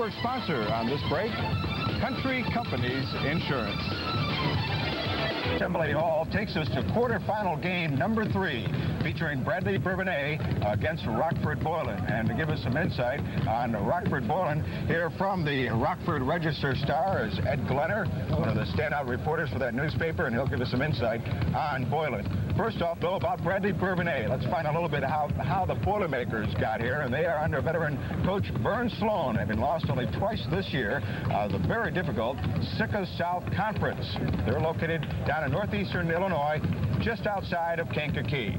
expert sponsor on this break, Country Companies Insurance. Assembly Hall takes us to quarterfinal game number three, featuring Bradley Bourbonnais against Rockford Boylan. And to give us some insight on Rockford Boylan, here from the Rockford Register Star is Ed Glenner, one of the standout reporters for that newspaper, and he'll give us some insight on Boylan. First off, though, about Bradley Bourbonnais. Let's find out a little bit how, how the Boilermakers got here, and they are under veteran coach Vern Sloan, having lost only twice this year, uh, the very difficult SICA South Conference. They're located down in northeastern Illinois, just outside of Kankakee.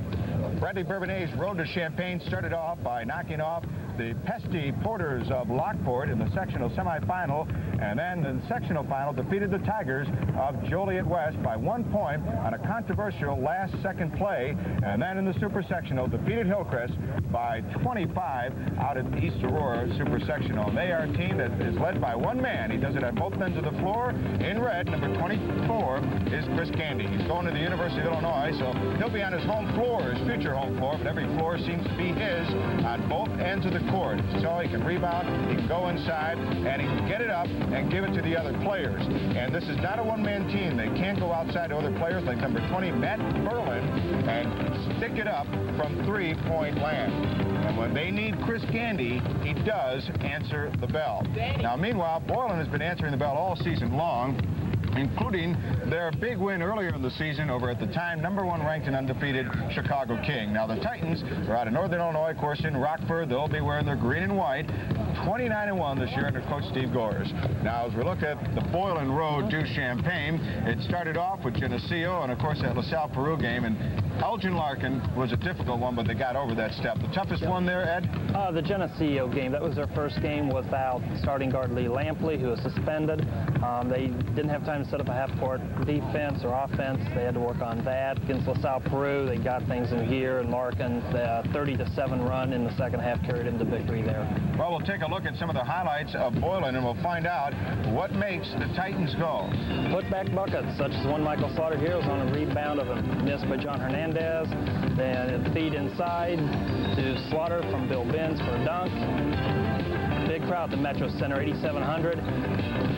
Bradley Bourbonnais' road to Champaign started off by knocking off the pesty Porters of Lockport in the sectional semifinal, and then in the sectional final defeated the Tigers of Joliet West by one point on a controversial last-second play, and then in the super sectional defeated Hillcrest by 25 out of East Aurora super sectional. And they are a team that is led by one man. He does it at both ends of the floor. In red, number 24 is Chris Gandy. He's going to the University of Illinois, so he'll be on his home floor, his future home floor, but every floor seems to be his on both ends of the court. So he can rebound, he can go inside, and he can get it up and give it to the other players. And this is not a one-man team. They can't go outside to other players like number 20, Matt Berlin, and stick it up from three-point land. And when they need Chris Gandy, he does answer the bell. Now, meanwhile, Boylan has been answering the bell all season long including their big win earlier in the season over at the time number one ranked and undefeated Chicago King. Now the Titans are out of Northern Illinois, of course, in Rockford. They'll be wearing their green and white. 29 and 1 this year under Coach Steve Goers. Now, as we look at the Boylan Road to Champaign, it started off with Geneseo and, of course, that LaSalle Peru game. And Elgin Larkin was a difficult one, but they got over that step. The toughest one there, Ed? Uh, the Geneseo game. That was their first game without starting guard Lee Lampley, who was suspended. Um, they didn't have time to set up a half-court defense or offense. They had to work on that. Against LaSalle Peru, they got things in gear, and Larkin, uh, the 30-7 run in the second half carried him to victory there. Well, we'll take a look at some of the highlights of Boylan, and we'll find out what makes the Titans go. Put-back buckets, such as one Michael Slaughter here was on a rebound of a miss by John Hernandez. Then feed inside to Slaughter from Bill Benz for a dunk. Big crowd at the Metro Center, 8,700.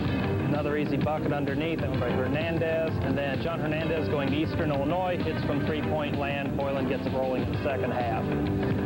Another easy bucket underneath, one by Hernandez. And then John Hernandez going to Eastern Illinois, hits from three-point land. Boylan gets it rolling in the second half.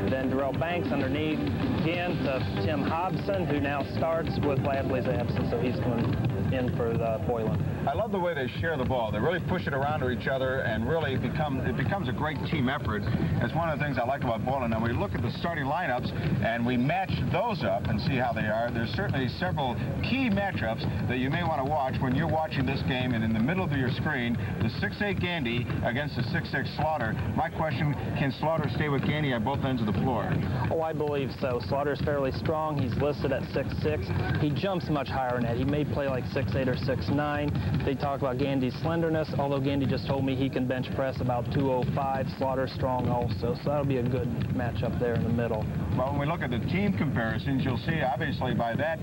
Then Darrell Banks underneath again to Tim Hobson, who now starts with Lampley's absence, so he's going in for the Boylan. I love the way they share the ball. They really push it around to each other and really become it becomes a great team effort. That's one of the things I like about Boylan. And we look at the starting lineups and we match those up and see how they are. There's certainly several key matchups that you may want to watch when you're watching this game and in the middle of your screen, the 6'8 Gandy against the 6'6 Slaughter. My question, can Slaughter stay with Gandy at both ends of the floor? Oh, I believe so. Slaughter's fairly strong. He's listed at 6'6". He jumps much higher than that. He may play like 6'8 or 6'9". They talk about Gandy's slenderness, although Gandy just told me he can bench press about 205. Slaughter strong also, so that'll be a good matchup there in the middle. Well, when we look at the team comparisons, you'll see obviously by that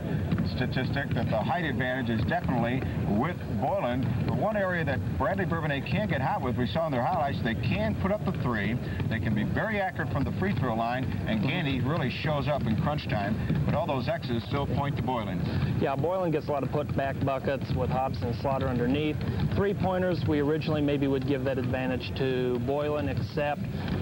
statistic that the height advantage is definitely with Boylan. But one area that Bradley Bourbonnais can't get hot with, we saw in their highlights, they can put up the three. They can be very accurate from the free throw line, and Gandy really shows up in crunch time. But all those X's still point to Boylan. Yeah, Boylan gets a lot of put-back buckets with Hobson and Slaughter underneath. Three-pointers, we originally maybe would give that advantage to Boylan, except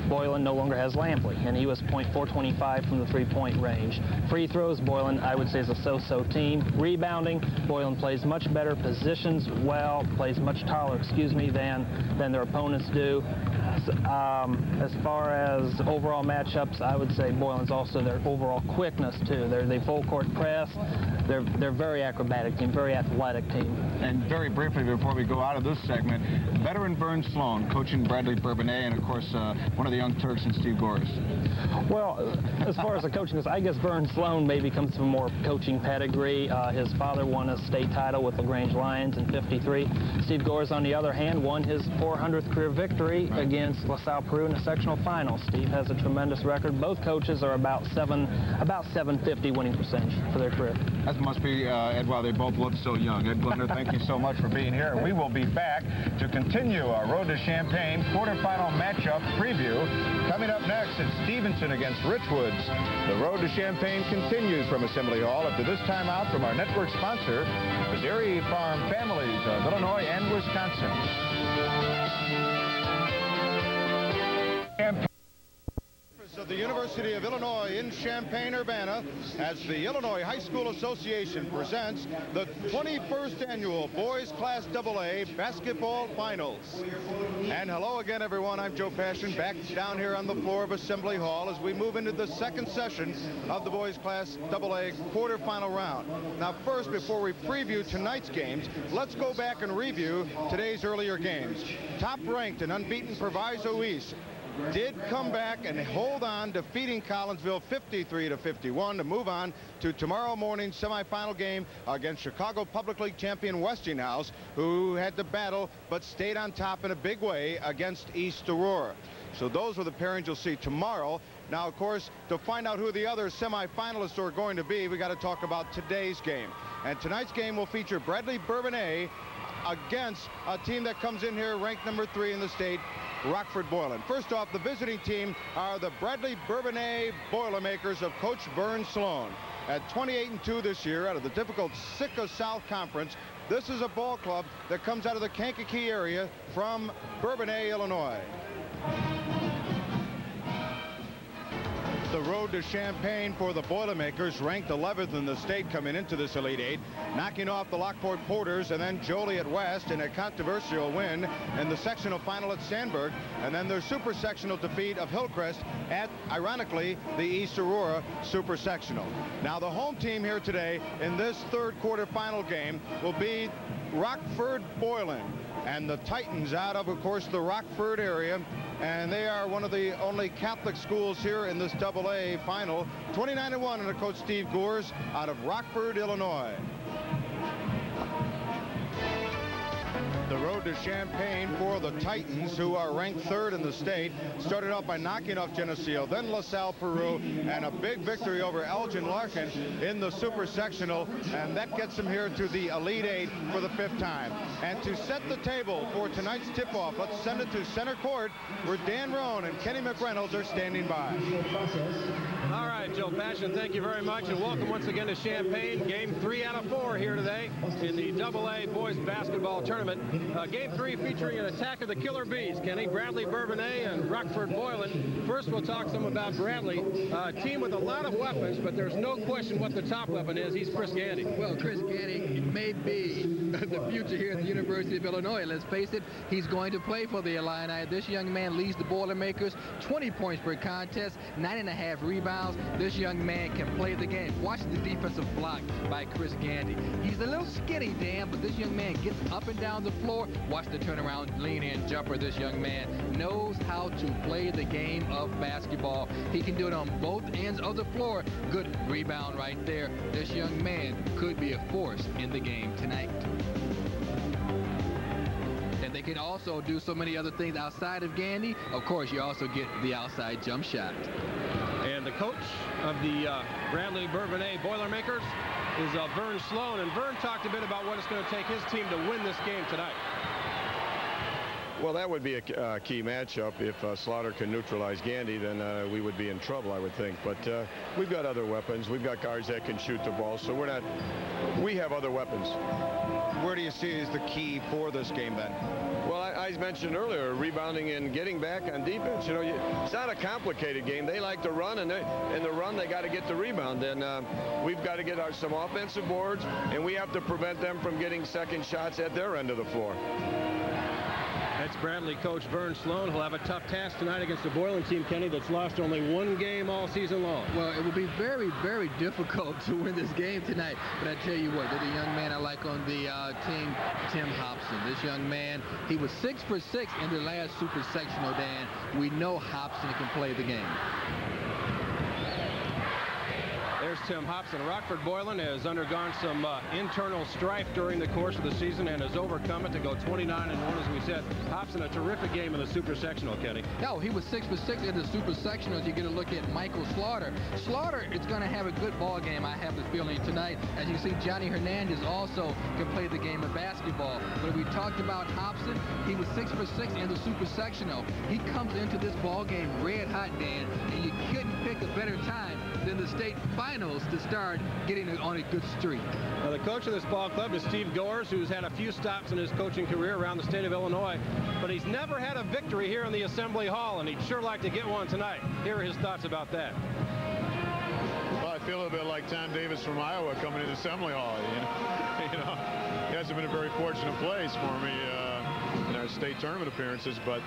Boylan no longer has Lampley, and he was .425 from the three-point range. Free throws, Boylan, I would say, is a so-so team. Rebounding, Boylan plays much better, positions well, plays much taller, excuse me, than, than their opponents do. Um, as far as overall matchups, I would say Boylan's also their overall quickness, too. They're the full court press. They're, they're very acrobatic team, very athletic team. And very briefly, before we go out of this segment, veteran Vern Sloan coaching Bradley Bourbonnais and, of course, uh, one of the young Turks and Steve Goers. Well, as far as the coaching goes, I guess Vern Sloan maybe comes from more coaching pedigree. Uh, his father won a state title with LaGrange Lions in 53. Steve Goers, on the other hand, won his 400th career victory right. against against LaSalle Peru in the sectional final. Steve has a tremendous record. Both coaches are about seven, about 750 winning percentage for their career. That must be, uh, Ed, while they both look so young. Ed Glimner, thank you so much for being here. We will be back to continue our Road to Champaign quarterfinal matchup preview. Coming up next, it's Stevenson against Richwoods. The Road to Champaign continues from Assembly Hall after this time out from our network sponsor, the Dairy Farm Families of Illinois and Wisconsin of the University of Illinois in Champaign-Urbana as the Illinois High School Association presents the 21st annual Boys Class AA Basketball Finals. And hello again, everyone. I'm Joe Passion back down here on the floor of Assembly Hall as we move into the second session of the Boys Class AA quarterfinal round. Now, first, before we preview tonight's games, let's go back and review today's earlier games. Top-ranked and unbeaten Proviso East did come back and hold on, defeating Collinsville 53 to 51 to move on to tomorrow morning's semifinal game against Chicago Public League champion Westinghouse, who had to battle but stayed on top in a big way against East Aurora. So those are the pairings you'll see tomorrow. Now, of course, to find out who the other semifinalists are going to be, we got to talk about today's game. And tonight's game will feature Bradley Bourbonnais against a team that comes in here ranked number three in the state, Rockford Boylan. First off, the visiting team are the Bradley Bourbonnais Boilermakers of Coach Vern Sloan. At 28 and 2 this year out of the difficult SICA South Conference, this is a ball club that comes out of the Kankakee area from Bourbonnais, Illinois. The road to Champaign for the Boilermakers, ranked 11th in the state coming into this Elite Eight, knocking off the Lockport Porters and then Joliet West in a controversial win in the sectional final at Sandburg, and then their super sectional defeat of Hillcrest at, ironically, the East Aurora super sectional. Now, the home team here today in this third quarter final game will be Rockford Boylan and the Titans out of, of course, the Rockford area and they are one of the only Catholic schools here in this double A final. 29-1 under Coach Steve Goers out of Rockford, Illinois. The road to Champaign for the Titans, who are ranked third in the state. Started off by knocking off Geneseo, then LaSalle Peru, and a big victory over Elgin Larkin in the super sectional, and that gets them here to the Elite Eight for the fifth time. And to set the table for tonight's tip-off, let's send it to center court, where Dan Roan and Kenny McReynolds are standing by. All right, Joe Passion, thank you very much, and welcome once again to Champaign. Game three out of four here today in the Double A Boys Basketball Tournament. Uh, game three featuring an attack of the Killer Bees, Kenny, Bradley Bourbonnais and Rockford Boylan. First, we'll talk some about Bradley. Uh, team with a lot of weapons, but there's no question what the top weapon is. He's Chris Gandy. Well, Chris Gandy may be the future here at the University of Illinois. Let's face it, he's going to play for the Illini. This young man leads the Boilermakers, 20 points per contest, nine and a half rebounds. This young man can play the game. Watch the defensive block by Chris Gandy. He's a little skinny, Dan, but this young man gets up and down the floor. Watch the turnaround, lean in jumper. This young man knows how to play the game of basketball. He can do it on both ends of the floor. Good rebound right there. This young man could be a force in the game tonight. And they can also do so many other things outside of Gandy. Of course, you also get the outside jump shot. And the coach of the uh, Bradley Bourbonnais Boilermakers is uh, Vern Sloan. And Vern talked a bit about what it's going to take his team to win this game tonight. Well, that would be a uh, key matchup. If uh, Slaughter can neutralize Gandy, then uh, we would be in trouble, I would think. But uh, we've got other weapons. We've got guys that can shoot the ball, so we're not. We have other weapons. Where do you see is the key for this game then? Well, I, I mentioned earlier, rebounding and getting back on defense. You know, you, it's not a complicated game. They like to run, and in the run, they got to get the rebound. And uh, we've got to get our, some offensive boards, and we have to prevent them from getting second shots at their end of the floor. That's Bradley coach Vern Sloan. He'll have a tough task tonight against the Boylan team, Kenny, that's lost only one game all season long. Well, it will be very, very difficult to win this game tonight. But I tell you what, there's a young man I like on the uh, team, Tim Hobson. This young man, he was six for six in the last super sectional, Dan. We know Hobson can play the game. Tim Hobson. Rockford Boylan has undergone some uh, internal strife during the course of the season and has overcome it to go 29 and 1, as we said. Hobson, a terrific game in the super sectional, Kenny. No, he was 6 for 6 in the super sectionals. You get a look at Michael Slaughter. Slaughter is going to have a good ball game, I have the feeling, tonight. As you see, Johnny Hernandez also can play the game of basketball. But we talked about Hobson. He was 6 for 6 in the super sectional. He comes into this ball game red hot, Dan, and you couldn't pick a better time than the state finals to start getting on a good streak. Now, the coach of this ball club is Steve Goers, who's had a few stops in his coaching career around the state of Illinois, but he's never had a victory here in the Assembly Hall, and he'd sure like to get one tonight. Here are his thoughts about that. Well, I feel a bit like Tom Davis from Iowa coming to the Assembly Hall. You know, you know it hasn't been a very fortunate place for me uh, in our state tournament appearances, but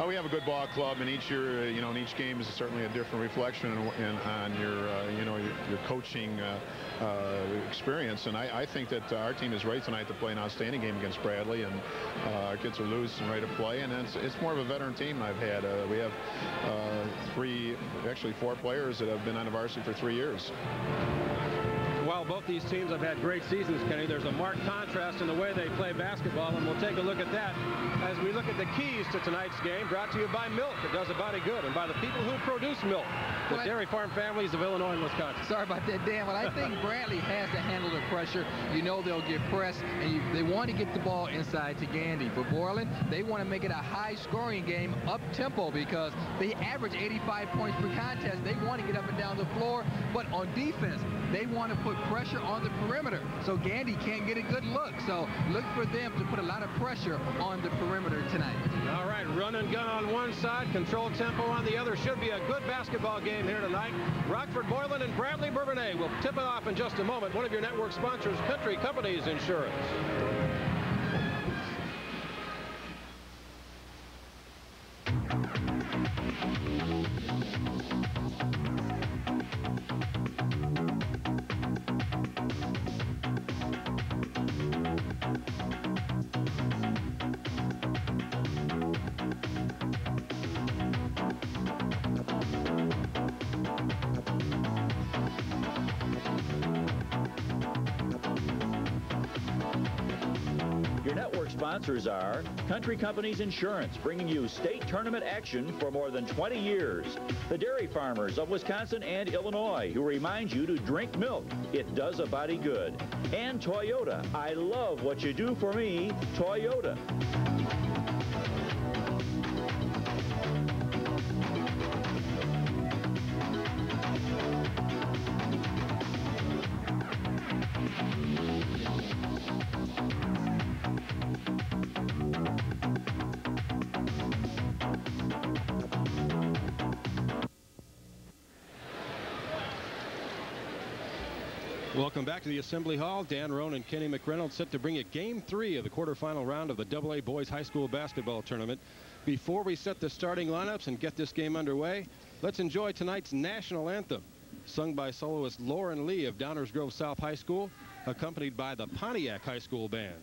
uh, we have a good ball club, and each year, uh, you know, in each game is certainly a different reflection in, on your, uh, you know, your, your coaching uh, uh, experience. And I, I, think that our team is ready tonight to play an outstanding game against Bradley, and our kids are loose and ready to play. And it's, it's more of a veteran team I've had. we have three, actually four players that have been on the varsity for three years while both these teams have had great seasons, Kenny, there's a marked contrast in the way they play basketball, and we'll take a look at that as we look at the keys to tonight's game, brought to you by Milk. It does a body good, and by the people who produce milk, the well, dairy farm families of Illinois and Wisconsin. Sorry about that, Dan, but I think Bradley has to handle the pressure. You know they'll get pressed, and you, they want to get the ball inside to Gandy. For Boylan, they want to make it a high-scoring game, up-tempo, because they average 85 points per contest. They want to get up and down the floor, but on defense, they want to put pressure on the perimeter so Gandy can't get a good look. So look for them to put a lot of pressure on the perimeter tonight. All right, run and gun on one side, control tempo on the other. Should be a good basketball game here tonight. Rockford Boylan and Bradley Bourbonnais will tip it off in just a moment. One of your network sponsors, Country Companies Insurance. Sponsors are Country Companies Insurance, bringing you state tournament action for more than 20 years. The dairy farmers of Wisconsin and Illinois, who remind you to drink milk. It does a body good. And Toyota. I love what you do for me, Toyota. Back to the Assembly Hall. Dan Roan and Kenny McReynolds set to bring you game three of the quarterfinal round of the AA Boys High School Basketball Tournament. Before we set the starting lineups and get this game underway, let's enjoy tonight's national anthem, sung by soloist Lauren Lee of Downers Grove South High School, accompanied by the Pontiac High School Band.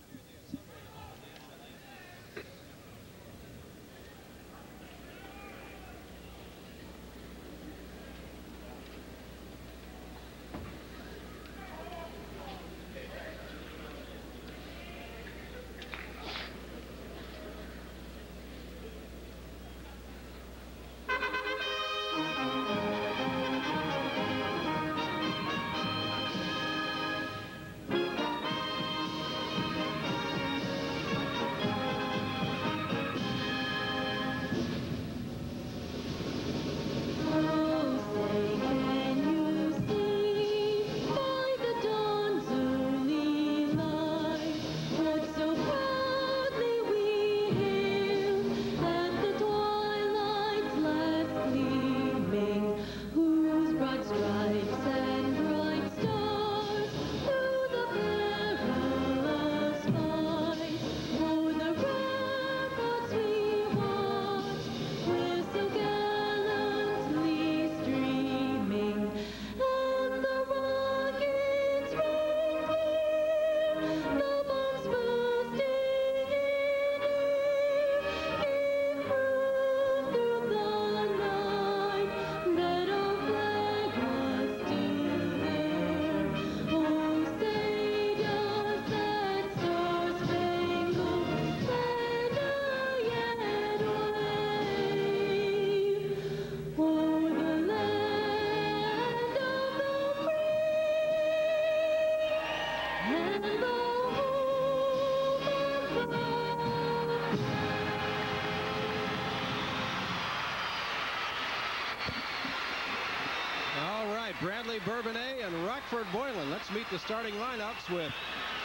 Bradley Bourbonnais and Rockford Boylan. Let's meet the starting lineups with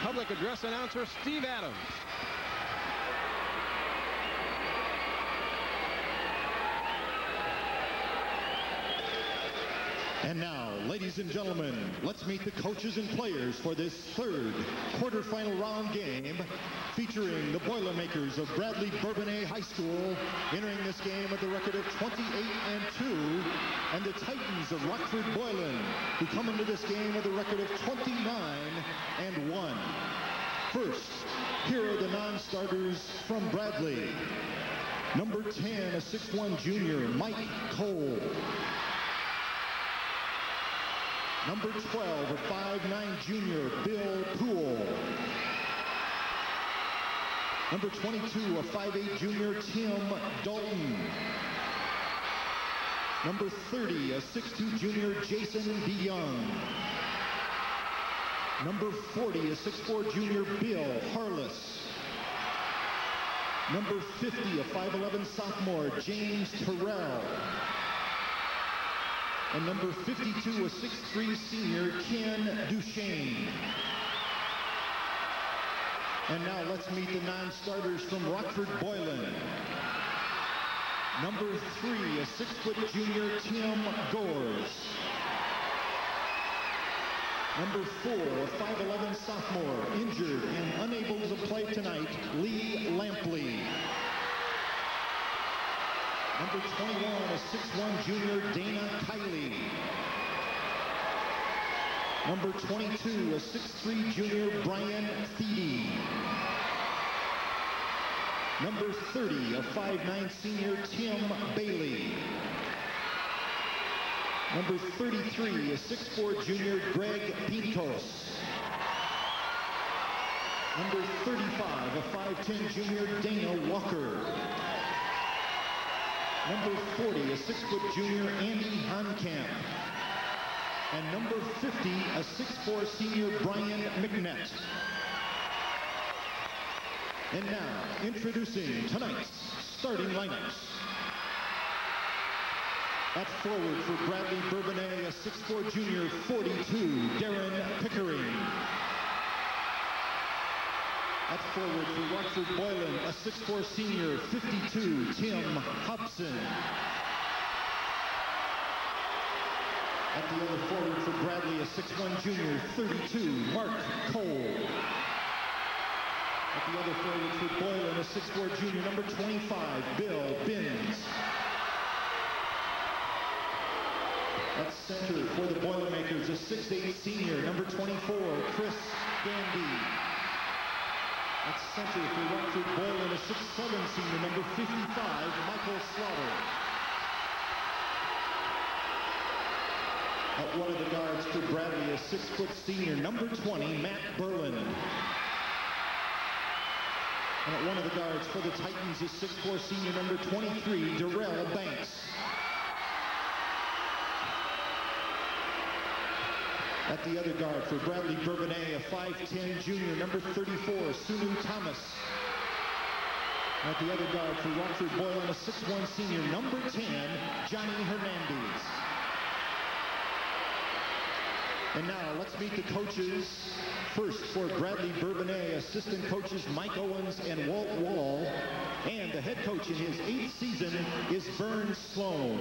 public address announcer Steve Adams. And now, ladies and gentlemen, let's meet the coaches and players for this third quarterfinal round game featuring the Boilermakers of Bradley Bourbonnais High School entering this game with a record of 28 and 2 and the Titans of Rockford Boylan who come into this game with a record of 29 and 1. First, here are the non-starters from Bradley. Number 10, a 6'1 junior, Mike Cole. Number 12, a 5'9 junior, Bill Poole. Number 22, a 5'8 junior, Tim Dalton. Number 30, a 6'2 junior, Jason DeYoung. Number 40, a 6'4 junior, Bill Harless. Number 50, a 5'11 sophomore, James Terrell. And number 52, a 6'3 senior, Ken Duchesne. And now let's meet the non-starters from Rockford Boylan. Number three, a six-foot junior, Tim Goers. Number four, a 5'11 sophomore, injured and unable to play tonight, Lee Lampley. Number 21, a 6'1 junior, Dana Kiley. Number 22, a 6'3 junior, Brian Feedy. Number 30, a 5'9 senior, Tim Bailey. Number 33, a 6'4 junior, Greg Pintos. Number 35, a 5'10 junior, Dana Walker. Number 40, a 6-foot junior, Andy Hankamp. And number 50, a 6'4 senior, Brian McNett. And now, introducing tonight's starting lineups. At forward for Bradley Bourbonnais, a 6'4 junior, 42, Darren Pickering. At forward for Rockford Boylan, a 6'4 senior, 52, Tim Hobson. At the other forward for Bradley, a 6'1 junior, 32, Mark Cole. At the other forward for Boylan, a 6'4 junior, number 25, Bill Binns. At center for the Boilermakers, a 6'8 senior, number 24, Chris Gandy. At center for Rockford Boylan, a 6'7 senior, number 55, Michael Slaughter. At one of the guards for Bradley, a 6-foot senior, number 20, Matt Berlin. And at one of the guards for the Titans, a 6'4 senior, number 23, Darrell Banks. At the other guard for Bradley Bourbonnais, a 5'10 junior, number 34, Sunu Thomas. At the other guard for Rockford Boylan, a 6'1 senior, number 10, Johnny Hernandez. And now let's meet the coaches. First for Bradley Bourbonnais, assistant coaches Mike Owens and Walt Wall. And the head coach in his eighth season is Vern Sloan.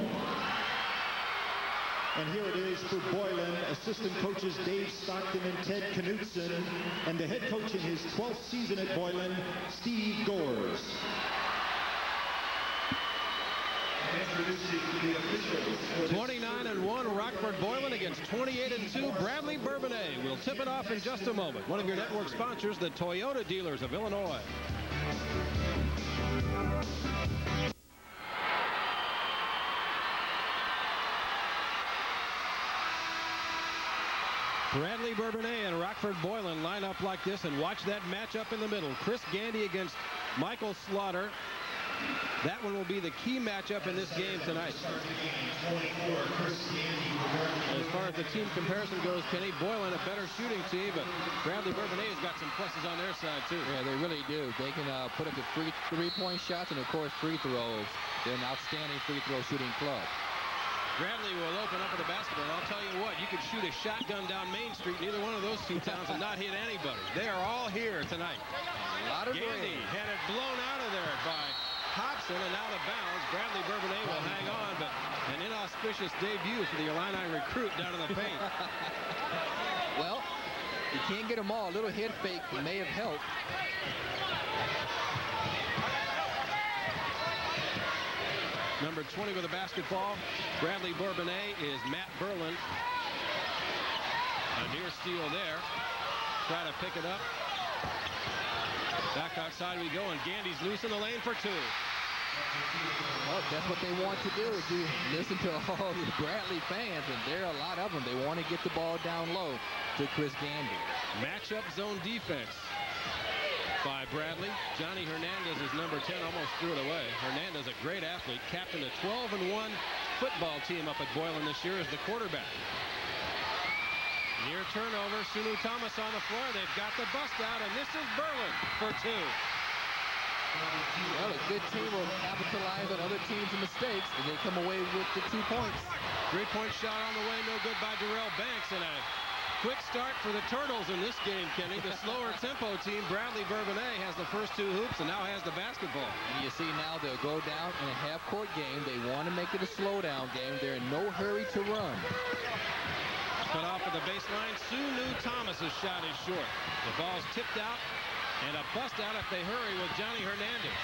And here it is for Boylan, assistant coaches Dave Stockton and Ted Knutson, and the head coach in his 12th season at Boylan, Steve Goers. 29 and 1 Rockford Boylan against 28 and 2 Bradley Bourbonnais. We'll tip it off in just a moment. One of your network sponsors, the Toyota dealers of Illinois. Bradley Bourbonnais and Rockford Boylan line up like this and watch that matchup in the middle. Chris Gandy against Michael Slaughter. That one will be the key matchup in this game tonight. As far as the team comparison goes, Kenny, Boylan a better shooting team, but Bradley Bourbonnais has got some pluses on their side, too. Yeah, they really do. They can uh, put up the three three-point shots and, of course, free throws. They're an outstanding free throw shooting club. Bradley will open up with the basketball. And I'll tell you what, you could shoot a shotgun down Main Street, neither one of those two towns and not hit anybody. They are all here tonight. A lot of Gandy had it blown out of Hobson and out of bounds. Bradley Bourbonnais will hang on, but an inauspicious debut for the Illini recruit down in the paint. Well, you can't get them all. A little head fake may have helped. Number 20 with the basketball, Bradley Bourbonnais is Matt Berlin. A near steal there. Try to pick it up. Back outside we go, and Gandy's loose in the lane for two. Well, that's what they want to do you listen to all the Bradley fans, and there are a lot of them. They want to get the ball down low to Chris Gandy. Matchup zone defense by Bradley. Johnny Hernandez is number 10, almost threw it away. Hernandez, a great athlete, captain a 12 and 1 football team up at Boylan this year as the quarterback. Near turnover, Sunu Thomas on the floor. They've got the bust out, and this is Berlin for two. Well, a good team will capitalize on other teams' mistakes, and they come away with the two points. Three-point shot on the way, no good by Darrell Banks, and a quick start for the Turtles in this game, Kenny. The slower tempo team, Bradley Bourbonnais, has the first two hoops and now has the basketball. And you see now they'll go down in a half-court game. They want to make it a slow-down game. They're in no hurry to run. Cut off at the baseline. Sunu Thomas's shot is short. The ball's tipped out, and a bust out if they hurry with Johnny Hernandez.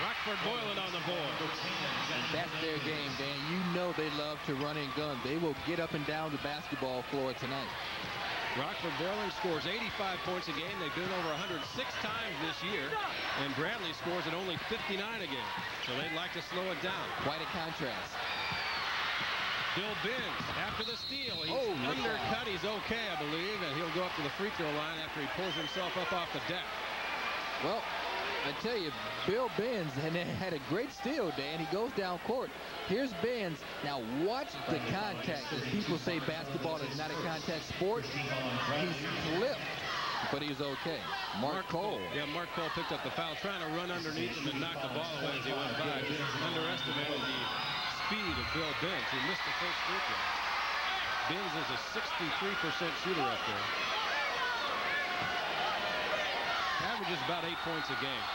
Rockford Boylan on the board. And that's their game, Dan. You know they love to run and gun. They will get up and down the basketball floor tonight. Rockford Boylan scores 85 points a game. They've been over 106 times this year. And Bradley scores at only 59 a game. So they'd like to slow it down. Quite a contrast. Bill Binns after the steal. He's Oh, undercut. He's okay, I believe. And he'll go up to the free throw line after he pulls himself up off the deck. Well, I tell you, Bill Benz had, had a great steal, Dan. He goes down court. Here's Benz. Now watch the contact. As people say basketball is not a contact sport. He's flipped, but he's okay. Mark Cole. Yeah, Mark Cole picked up the foul, trying to run underneath him and knock the ball away as he went by. Underestimated the speed of Bill Benz, who missed the first free throw. Benz is a 63% shooter up there. Averages about eight points a game.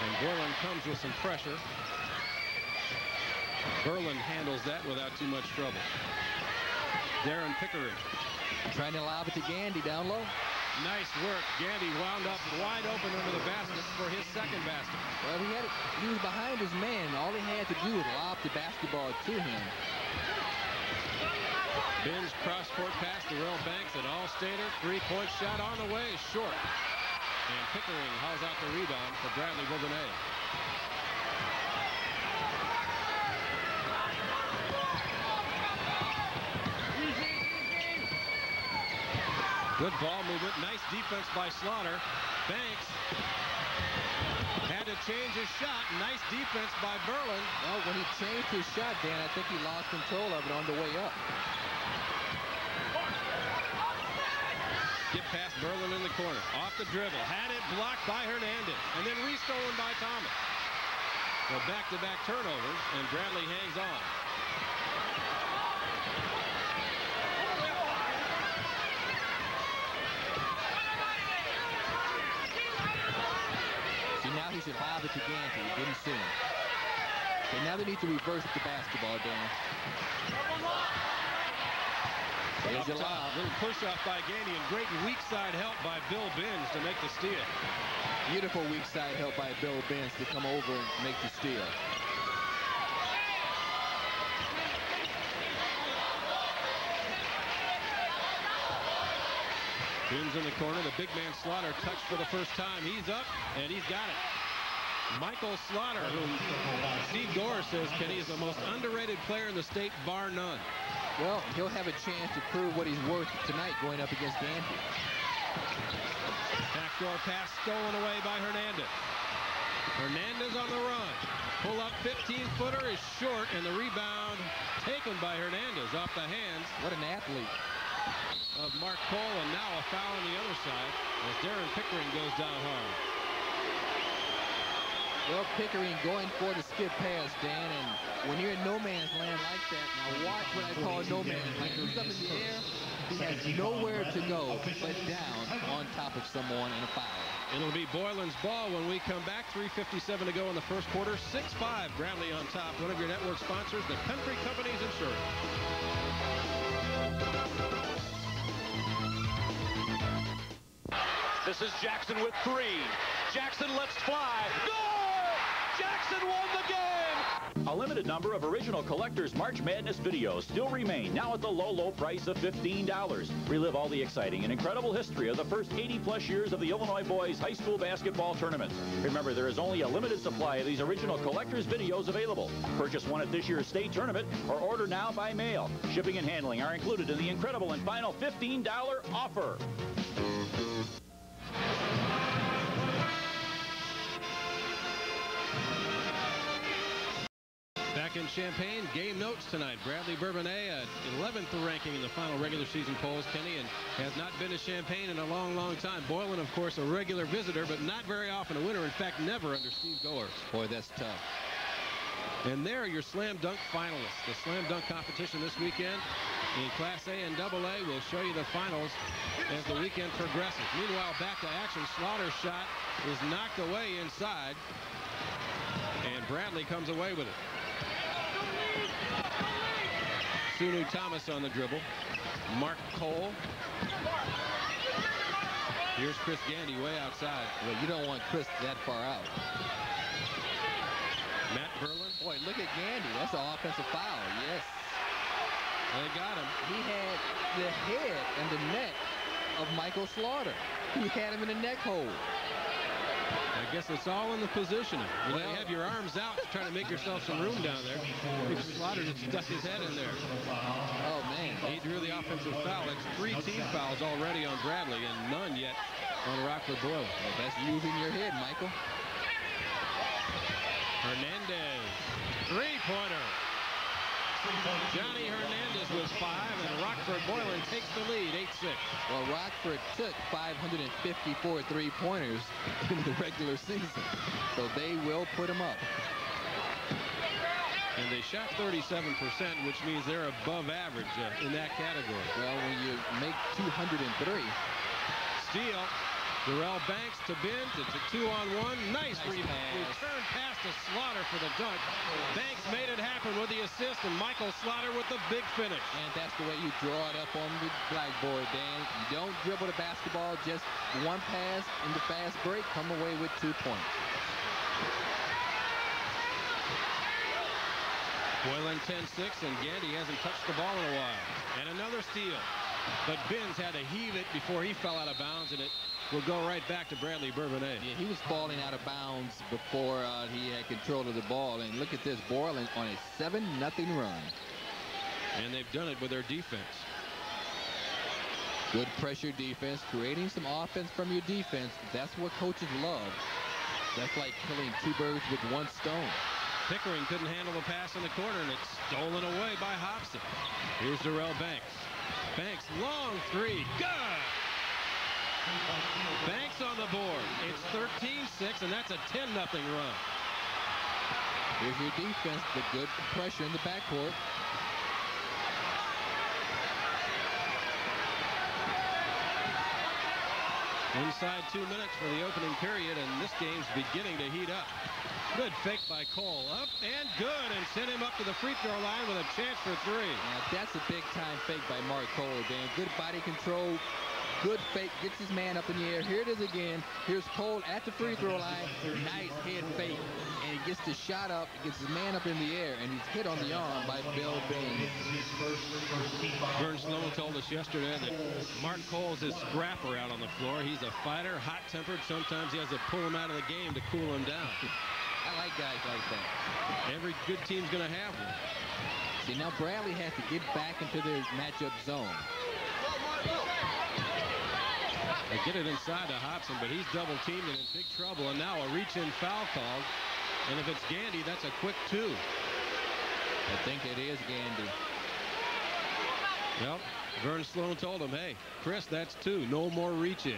And Boylan comes with some pressure. Berlin handles that without too much trouble. Darren Pickering. Trying to lob it to Gandy down low. Nice work. Gandy wound up wide open under the basket for his second basket. Well, he had it, he was behind his man. All he had to do was lob the basketball to him. Ben's cross-court pass to Rel Banks at All-Stater. Three-point shot on the way, short. And Pickering hauls out the rebound for Bradley Bourbonnais. Good ball movement. Nice defense by Slaughter. Banks had to change his shot. Nice defense by Berlin. Well, when he changed his shot, Dan, I think he lost control of it on the way up. Get past Berlin in the corner. Off the dribble. Had it blocked by Hernandez. And then restolen by Thomas. So back-to-back turnovers, and Bradley hangs on. See, now he should lob it Gandy. He didn't see him. Okay, now they need to reverse the basketball, Dan. There's lob. Little push-off by Gandy, and great weak side help by Bill Binns to make the steal. Beautiful weak side help by Bill Benz to come over and make the steal. Binns in the corner. The big man Slaughter touched for the first time. He's up, and he's got it. Michael Slaughter, who Steve Gore says, Kenny, is the most underrated player in the state, bar none. Well, he'll have a chance to prove what he's worth tonight going up against Gandy. Backdoor pass stolen away by Hernandez. Hernandez on the run. Pull up 15-footer is short, and the rebound taken by Hernandez off the hands. What an athlete. Of Mark Cole, and now a foul on the other side as Darren Pickering goes down hard. Well, Pickering going for the skip pass, Dan, and when you're in no man's land like that, now watch what I call no man's land. He's up in the air, he has nowhere to go but down on top of someone and a foul. It'll be Boylan's ball when we come back. 3.57 to go in the first quarter. 6-5, Bradley on top. One of your network sponsors, the Country Companies Insurance. This is Jackson with three. Jackson lets fly. Goal! Jackson won the game! A limited number of original collector's March Madness videos still remain, now at the low, low price of $15. Relive all the exciting and incredible history of the first 80-plus years of the Illinois boys high school basketball tournament. Remember, there is only a limited supply of these original collector's videos available. Purchase one at this year's state tournament or order now by mail. Shipping and handling are included in the incredible and final $15 offer. Back in Champaign, game notes tonight. Bradley Bourbonnais uh, at 11th ranking in the final regular season polls, Kenny, and has not been to Champaign in a long, long time. Boylan, of course, a regular visitor, but not very often a winner. In fact, never under Steve Goers. Boy, that's tough. And there are your slam dunk finalists. The slam dunk competition this weekend in Class A and Double A. We'll show you the finals as the weekend progresses. Meanwhile, back to action. Slaughter's shot is knocked away inside. And Bradley comes away with it. Sunu Thomas on the dribble. Mark Cole. Here's Chris Gandy way outside. Well, you don't want Chris that far out. Matt Berlin. Boy, look at Gandy. That's an offensive foul. Yes. They got him. He had the head and the neck of Michael Slaughter. He had him in the neck hold. I guess it's all in the positioning. You, well, you have your arms out to try to make yourself some room down there. Slaughter just stuck his head in there. Oh, man. He drew the offensive foul. That's three team fouls already on Bradley and none yet on Rockford Boylan. Well, that's using your head, Michael. Hernandez. Three-pointer. Johnny Hernandez was five, and Rockford Boylan takes the lead, 8-6. Well, Rockford took 554 three-pointers in the regular season, so they will put them up. And they shot 37%, which means they're above average uh, in that category. Well, when you make 203. Steal. Darrell Banks to Binns. It's a two-on-one. Nice, nice re pass. return pass to Slaughter for the dunk. Banks made it happen with the assist, and Michael Slaughter with the big finish. And that's the way you draw it up on the blackboard, Dan. You don't dribble the basketball, just one pass in the fast break, come away with two points. Boylan 10-6, and Gandy hasn't touched the ball in a while. And another steal. But Binns had to heave it before he fell out of bounds, and it will go right back to Bradley Bourbonnais. Yeah, he was falling out of bounds before uh, he had control of the ball. And look at this, Boylan on a 7-0 run. And they've done it with their defense. Good pressure defense, creating some offense from your defense. That's what coaches love. That's like killing two birds with one stone. Pickering couldn't handle the pass in the corner, and it's stolen away by Hobson. Here's Darrell Banks. Banks, long three, good! Banks on the board. It's 13-6, and that's a 10-0 run. Here's your defense, the good pressure in the backcourt. Inside two minutes for the opening period, and this game's beginning to heat up. Good fake by Cole. Up and good, and sent him up to the free throw line with a chance for three. Now, that's a big-time fake by Mark Cole, Dan. Good body control, Good fake, gets his man up in the air. Here it is again. Here's Cole at the free throw line. Nice head fake. And he gets the shot up, gets his man up in the air, and he's hit on the arm by Bill Bain. Vern Sloan told us yesterday that Mark Cole's his scrapper out on the floor. He's a fighter, hot-tempered. Sometimes he has to pull him out of the game to cool him down. I like guys like that. Every good team's going to have one. See, now Bradley has to get back into their matchup zone. They get it inside to Hobson, but he's double teamed and in big trouble. And now a reach-in foul called. And if it's Gandy, that's a quick two. I think it is Gandy. Well, Vern Sloan told him, hey, Chris, that's two. No more reach-in.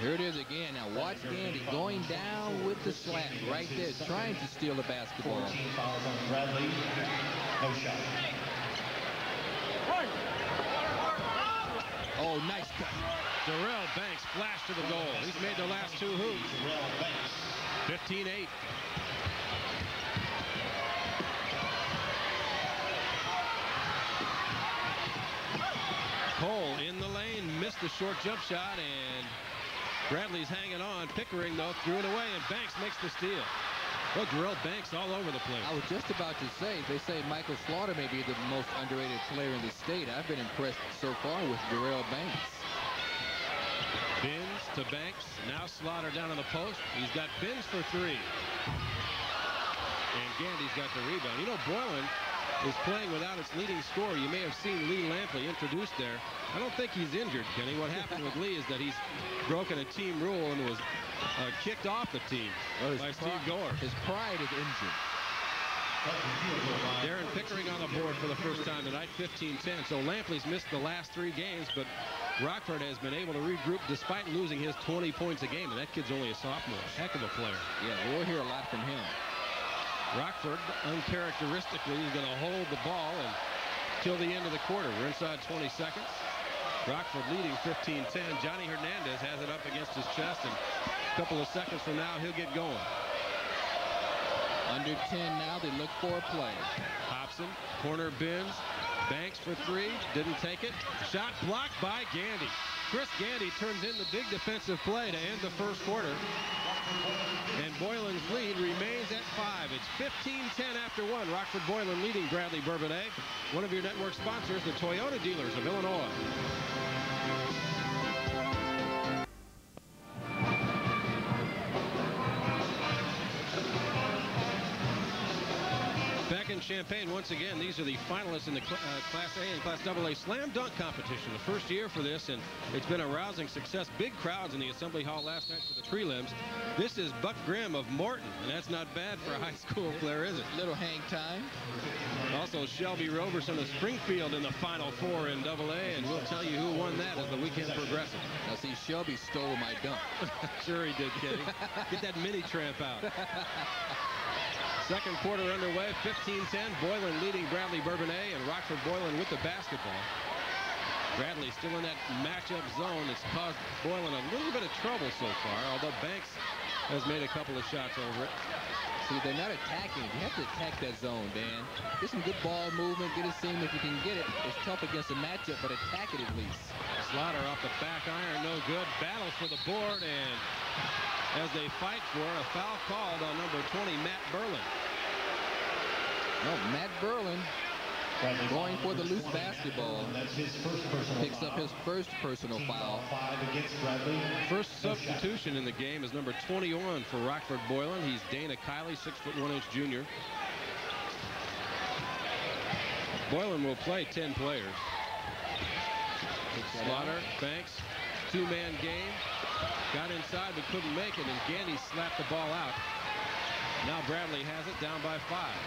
Here it is again. Now watch Gandy going down with the slap right there, trying to steal the basketball. 14 fouls on Bradley. No shot. Oh, nice cut. Darrell Banks flashed to the goal. He's made the last two hoops. Darrell Banks. 15-8. Cole in the lane, missed the short jump shot, and Bradley's hanging on. Pickering, though, threw it away, and Banks makes the steal. Well, Darrell Banks all over the place. I was just about to say, they say Michael Slaughter may be the most underrated player in the state. I've been impressed so far with Darrell Banks. To Banks. Now Slaughter down on the post. He's got Binns for three. And Gandy's got the rebound. You know, Boylan is playing without its leading scorer. You may have seen Lee Lampley introduced there. I don't think he's injured, Kenny. What happened with Lee is that he's broken a team rule and was uh, kicked off the team Well, by Steve Goers. His pride is injured. Darren Pickering on the board for the first time tonight, 15-10. So Lampley's missed the last three games, but Rockford has been able to regroup despite losing his 20 points a game, and that kid's only a sophomore. Heck of a player. Yeah, we'll hear a lot from him. Rockford, uncharacteristically, is going to hold the ball until the end of the quarter. We're inside 20 seconds. Rockford leading 15-10. Johnny Hernandez has it up against his chest, and a couple of seconds from now, he'll get going. Under 10 now, they look for a play. Hobson, corner Binns, Banks for three, didn't take it. Shot blocked by Gandy. Chris Gandy turns in the big defensive play to end the first quarter. And Boylan's lead remains at five. It's 15-10 after one. Rockford Boylan leading Bradley Bourbonnais. One of your network sponsors, the Toyota dealers of Illinois. Champaign once again. These are the finalists in the cl uh, Class A and Class AA Slam Dunk competition. The first year for this, and it's been a rousing success. Big crowds in the Assembly Hall last night for the prelims. This is Buck Grimm of Morton, and that's not bad for a high school player, is it? Little hang time. Also, Shelby Roberson of Springfield in the Final Four in AA, and we'll tell you who won that as the weekend progresses. Now see, Shelby stole my dunk. sure he did, Kenny. Get that mini tramp out. Second quarter underway, 15-10. Boylan leading Bradley Bourbonnais and Rockford Boylan with the basketball. Bradley still in that matchup zone that's caused Boylan a little bit of trouble so far, although Banks has made a couple of shots over it. See, they're not attacking. You have to attack that zone, Dan. Get some good ball movement. Get a seam if you can get it. It's tough against a matchup, but attack it at least. Slaughter off the back iron, no good. Battle for the board, and as they fight for a foul called on number 20, Matt Berlin. No, Matt Berlin going for the loose basketball. That's his Picks up his first personal foul. Five against Bradley. First substitution in the game is number 21 for Rockford Boylan. He's Dana Kiley, six foot one inch junior. Boylan will play 10 players. Slaughter, Banks, two-man game. Got inside but couldn't make it, and Gandy slapped the ball out. Now Bradley has it down by five.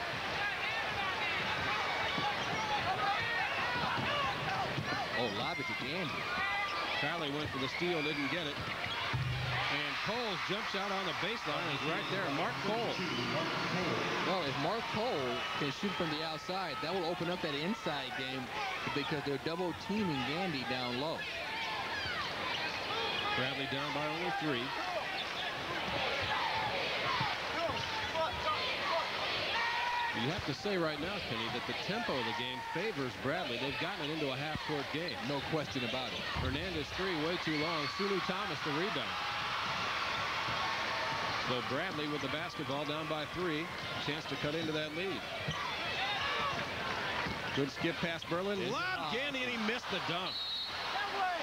Oh, lob to Gandy. Kiley went for the steal, didn't get it. And Cole's jump shot on the baseline is right there. Mark Cole. Well, if Mark Cole can shoot from the outside, that will open up that inside game because they're double teaming Gandy down low. Bradley down by only three. You have to say right now, Kenny, that the tempo of the game favors Bradley. They've gotten it into a half-court game. No question about it. Hernandez three, way too long. Sunu Thomas the rebound. So Bradley with the basketball down by three. Chance to cut into that lead. Good skip past Berlin. Lob Gandy and he missed the dunk.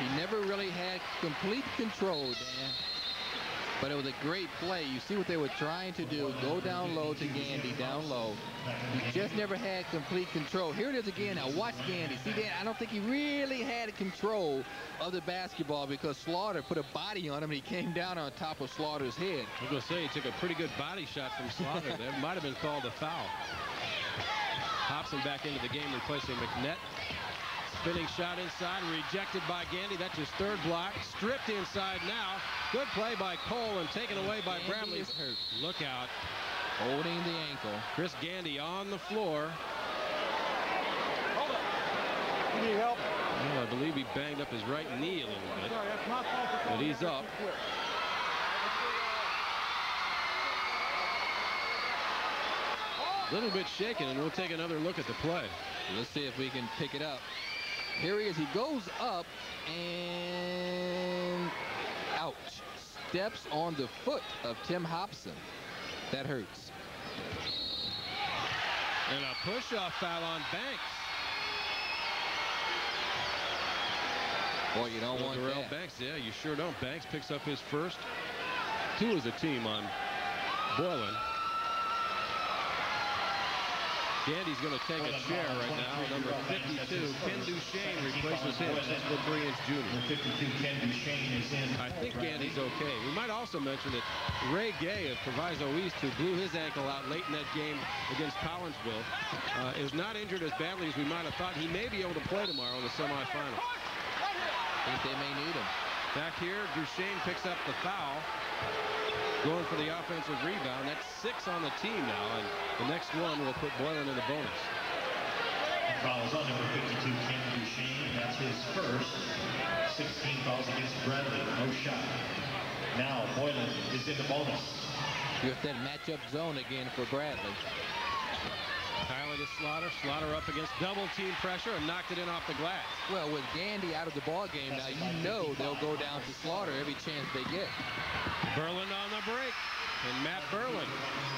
He never really had complete control, Dan. But it was a great play. You see what they were trying to do. Go down low to Gandy, down low. He just never had complete control. Here it is again. Now watch Gandy. See, Dan, I don't think he really had control of the basketball because Slaughter put a body on him and he came down on top of Slaughter's head. I was going to say, he took a pretty good body shot from Slaughter. that might have been called a foul. Hobson back into the game, replacing McNett. Spinning shot inside, rejected by Gandy. That's his third block. Stripped inside now. Good play by Cole and taken away by Gandy Bradley. is hurt. Look out. Holding the ankle. Chris Gandy on the floor. Hold You need help? Well, I believe he banged up his right knee a little bit. But he's up. A little bit shaken, and we'll take another look at the play. Let's see if we can pick it up. Here he is. He goes up and ouch. Steps on the foot of Tim Hobson. That hurts. And a push-off foul on Banks. Boy, you don't want Darrell that. Banks, yeah, you sure don't. Banks picks up his first two as a team on Boylan. Gandy's going to take a chair right now. Number 52, Ken Duchesne replaces him. Six foot three inch junior. 52, Ken Duchesne is in. I think Gandy's okay. We might also mention that Ray Gay of Proviso East, who blew his ankle out late in that game against Collinsville, uh, is not injured as badly as we might have thought. He may be able to play tomorrow in the semifinal. think they may need him. Back here, Duchesne picks up the foul. Going for the offensive rebound. That's six on the team now, and the next one will put Boylan in the bonus. Fouls on number 52, Ken Duchesne. That's his first. 16 fouls against Bradley. No shot. Now Boylan is in the bonus. Here's that matchup zone again for Bradley. Tyler to Slaughter. Slaughter up against double team pressure and knocked it in off the glass. Well, with Gandy out of the ball game now, you know they'll go down to Slaughter every chance they get. Berlin on the break. And Matt Berlin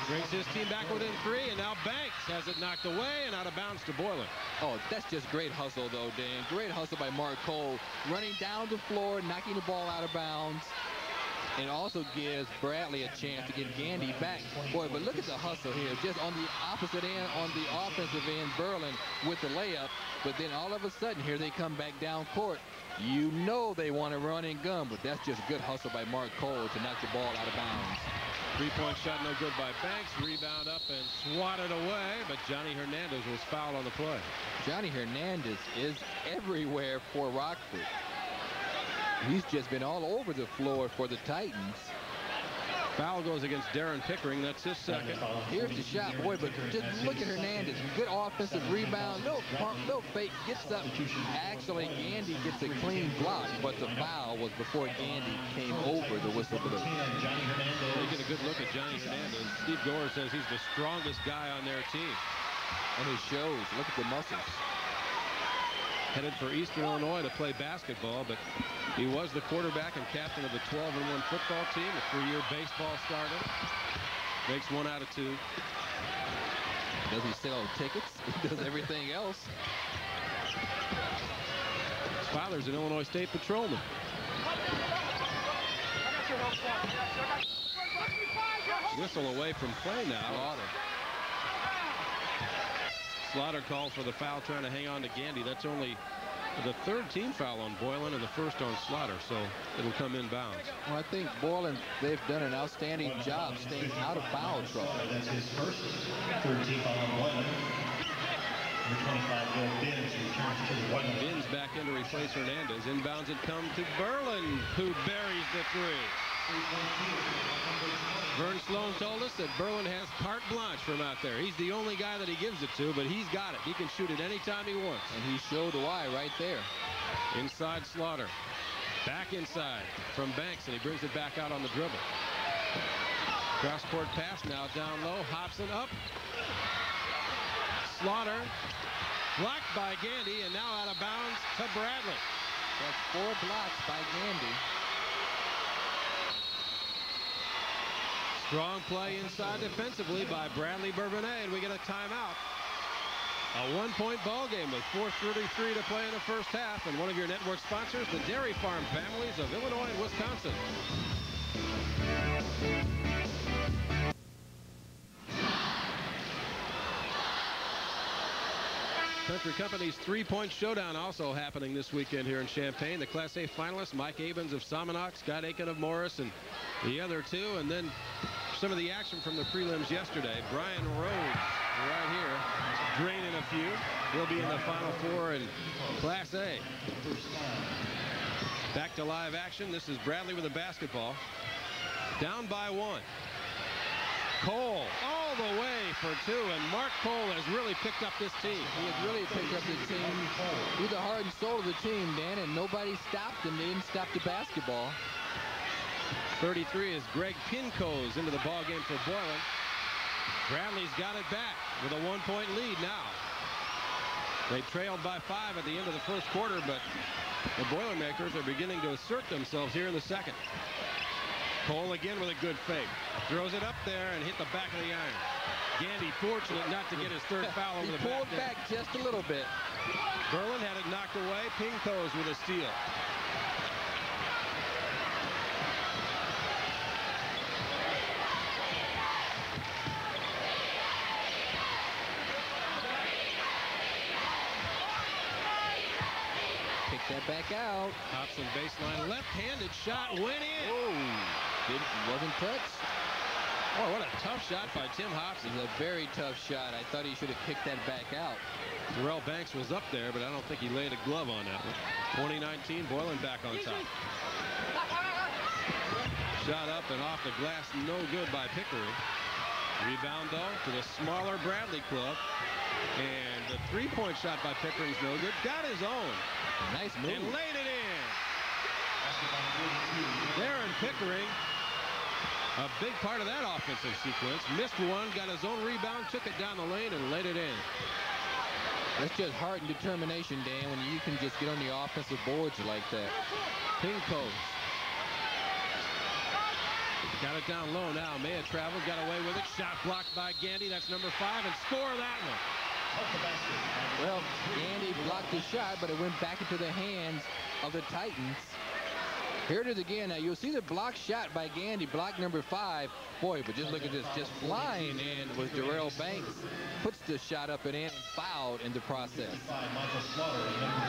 brings his team back within three, and now Banks has it knocked away and out of bounds to Boylan. Oh, that's just great hustle, though, Dan. Great hustle by Mark Cole. Running down the floor, knocking the ball out of bounds. And also gives Bradley a chance to get Gandy back. Boy, but look at the hustle here. Just on the opposite end, on the offensive end, Berlin with the layup. But then all of a sudden, here they come back down court. You know they want to run and gun, but that's just good hustle by Mark Cole to knock the ball out of bounds. Three-point shot no good by Banks. Rebound up and swatted away, but Johnny Hernandez was fouled on the play. Johnny Hernandez is everywhere for Rockford. He's just been all over the floor for the Titans. Foul goes against Darren Pickering. That's his second. Here's the shot, boy, but just look at Hernandez. Good offensive rebound. No pump, no fake. Gets up. Actually, Gandy gets a clean block, but the foul was before Gandy came over the whistle blew. You get a good look at Johnny Hernandez. Steve Goers says he's the strongest guy on their team. And it shows. Look at the muscles. Headed for Eastern Illinois to play basketball, but he was the quarterback and captain of the 12 and 1 football team, a three-year baseball starter. Makes one out of two. Does he sell tickets? He does everything else. His father's an Illinois State patrolman. Whistle away from play now. Slaughter called for the foul trying to hang on to Gandy. That's only the third team foul on Boylan and the first on Slaughter, so it'll come in bounds. Well, I think Boylan, they've done an outstanding job staying out of foul trouble. That's his first. Third team foul on Boylan. Number 25, Bill Binns returns to the back in to replace Hernandez. Inbounds it come to Berlin, who buries the three. Vern Sloan told us that Berlin has carte blanche from out there. He's the only guy that he gives it to, but he's got it. He can shoot it anytime he wants. And he showed why right there. Inside Slaughter. Back inside from Banks, and he brings it back out on the dribble. Cross-court pass now down low. Hobson up. Slaughter blocked by Gandy, and now out of bounds to Bradley. That's four blocks by Gandy. Strong play inside defensively by Bradley Bourbonnais, and we get a timeout. A one-point ball game with 4.33 to play in the first half, and one of your network sponsors, the Dairy Farm Families of Illinois and Wisconsin. Country Companies three-point showdown also happening this weekend here in Champaign. The Class A finalists, Mike Abens of Salmonock, Scott Aiken of Morris, and the other two. And then some of the action from the prelims yesterday. Brian Rhodes right here, draining a few. He'll be in the Final Four in Class A. Back to live action. This is Bradley with a basketball. Down by one. Cole all the way for two, and Mark Cole has really picked up this team. He has really picked up this team. He's the heart and soul of the team, Dan, and nobody stopped him. They didn't stop the basketball. 33 is Greg Pincos into the ball game for Boylan. Bradley's got it back with a one-point lead now. They trailed by five at the end of the first quarter, but the Boilermakers are beginning to assert themselves here in the second. Cole again with a good fake. Throws it up there and hit the back of the iron. Gandy fortunate not to get his third foul over he the pulled back. back just a little bit. Berlin had it knocked away. Pincos with a steal. Pick that back out. Hobson baseline left-handed shot went in. Oh, didn't, wasn't touched. Oh, what a tough shot by Tim Hobson. It was a very tough shot. I thought he should have kicked that back out. Darrell Banks was up there, but I don't think he laid a glove on that one. 2019, Boylan back on top. Shot up and off the glass, no good by Pickering. Rebound, though, to the smaller Bradley club. And the three-point shot by Pickering's no good. Got his own. Nice move. And laid it in. Darren Pickering, a big part of that offensive sequence. Missed one, got his own rebound, took it down the lane, and laid it in. That's just heart and determination, Dan, when you can just get on the offensive boards like that. Pincos. Got it down low now. May have traveled, got away with it. Shot blocked by Gandy. That's number five, and score that one. Well, Gandy blocked the shot, but it went back into the hands of the Titans. Here it is again. Now you'll see the block shot by Gandy, block number five. Boy, but just look at this, just flying in was Darrell Banks. Puts the shot up and in fouled in the process.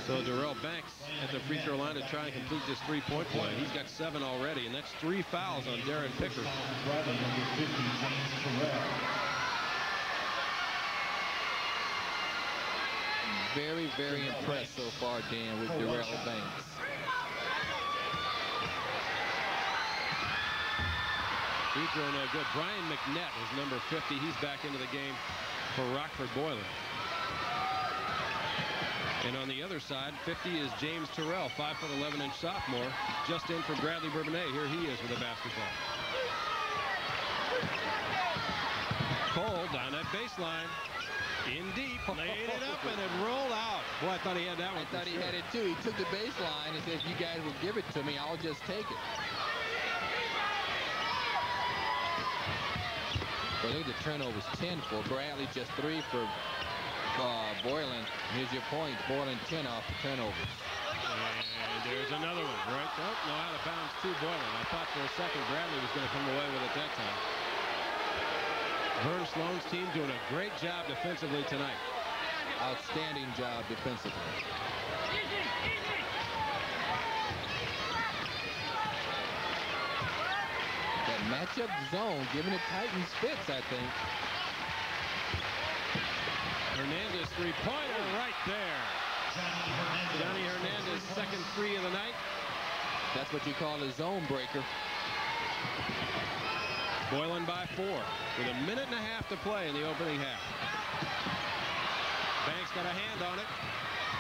So Darrell Banks at the free throw line to try and complete this three-point play. He's got seven already, and that's three fouls on Darren Pickering. Very, very impressed so far, Dan, with Darrell Banks. Free throw no good. Brian McNett is number 50. He's back into the game for Rockford Boylan. And on the other side, 50 is James Terrell, 5 foot 11 inch sophomore, just in for Bradley Bourbonnais. Here he is with a basketball. Cole down that baseline. In deep, laid it up and it rolled out. Boy, I thought he had that one. I thought he had it too. He took the baseline and said, if you guys will give it to me, I'll just take it. Well, look at the turnovers, 10 for Bradley, just three for uh, Boylan. Here's your point, Boylan 10 off the turnovers. And there's another one, right? Oh, no, out of bounds to Boylan. I thought for a second Bradley was going to come away with it that time. Vern Sloan's team doing a great job defensively tonight. Outstanding job defensively. That matchup zone giving the Titans fits, I think. Hernandez three-pointer right there. Johnny Hernandez second three of the night. That's what you call a zone breaker. Boylan by four with a minute and a half to play in the opening half. Banks got a hand on it.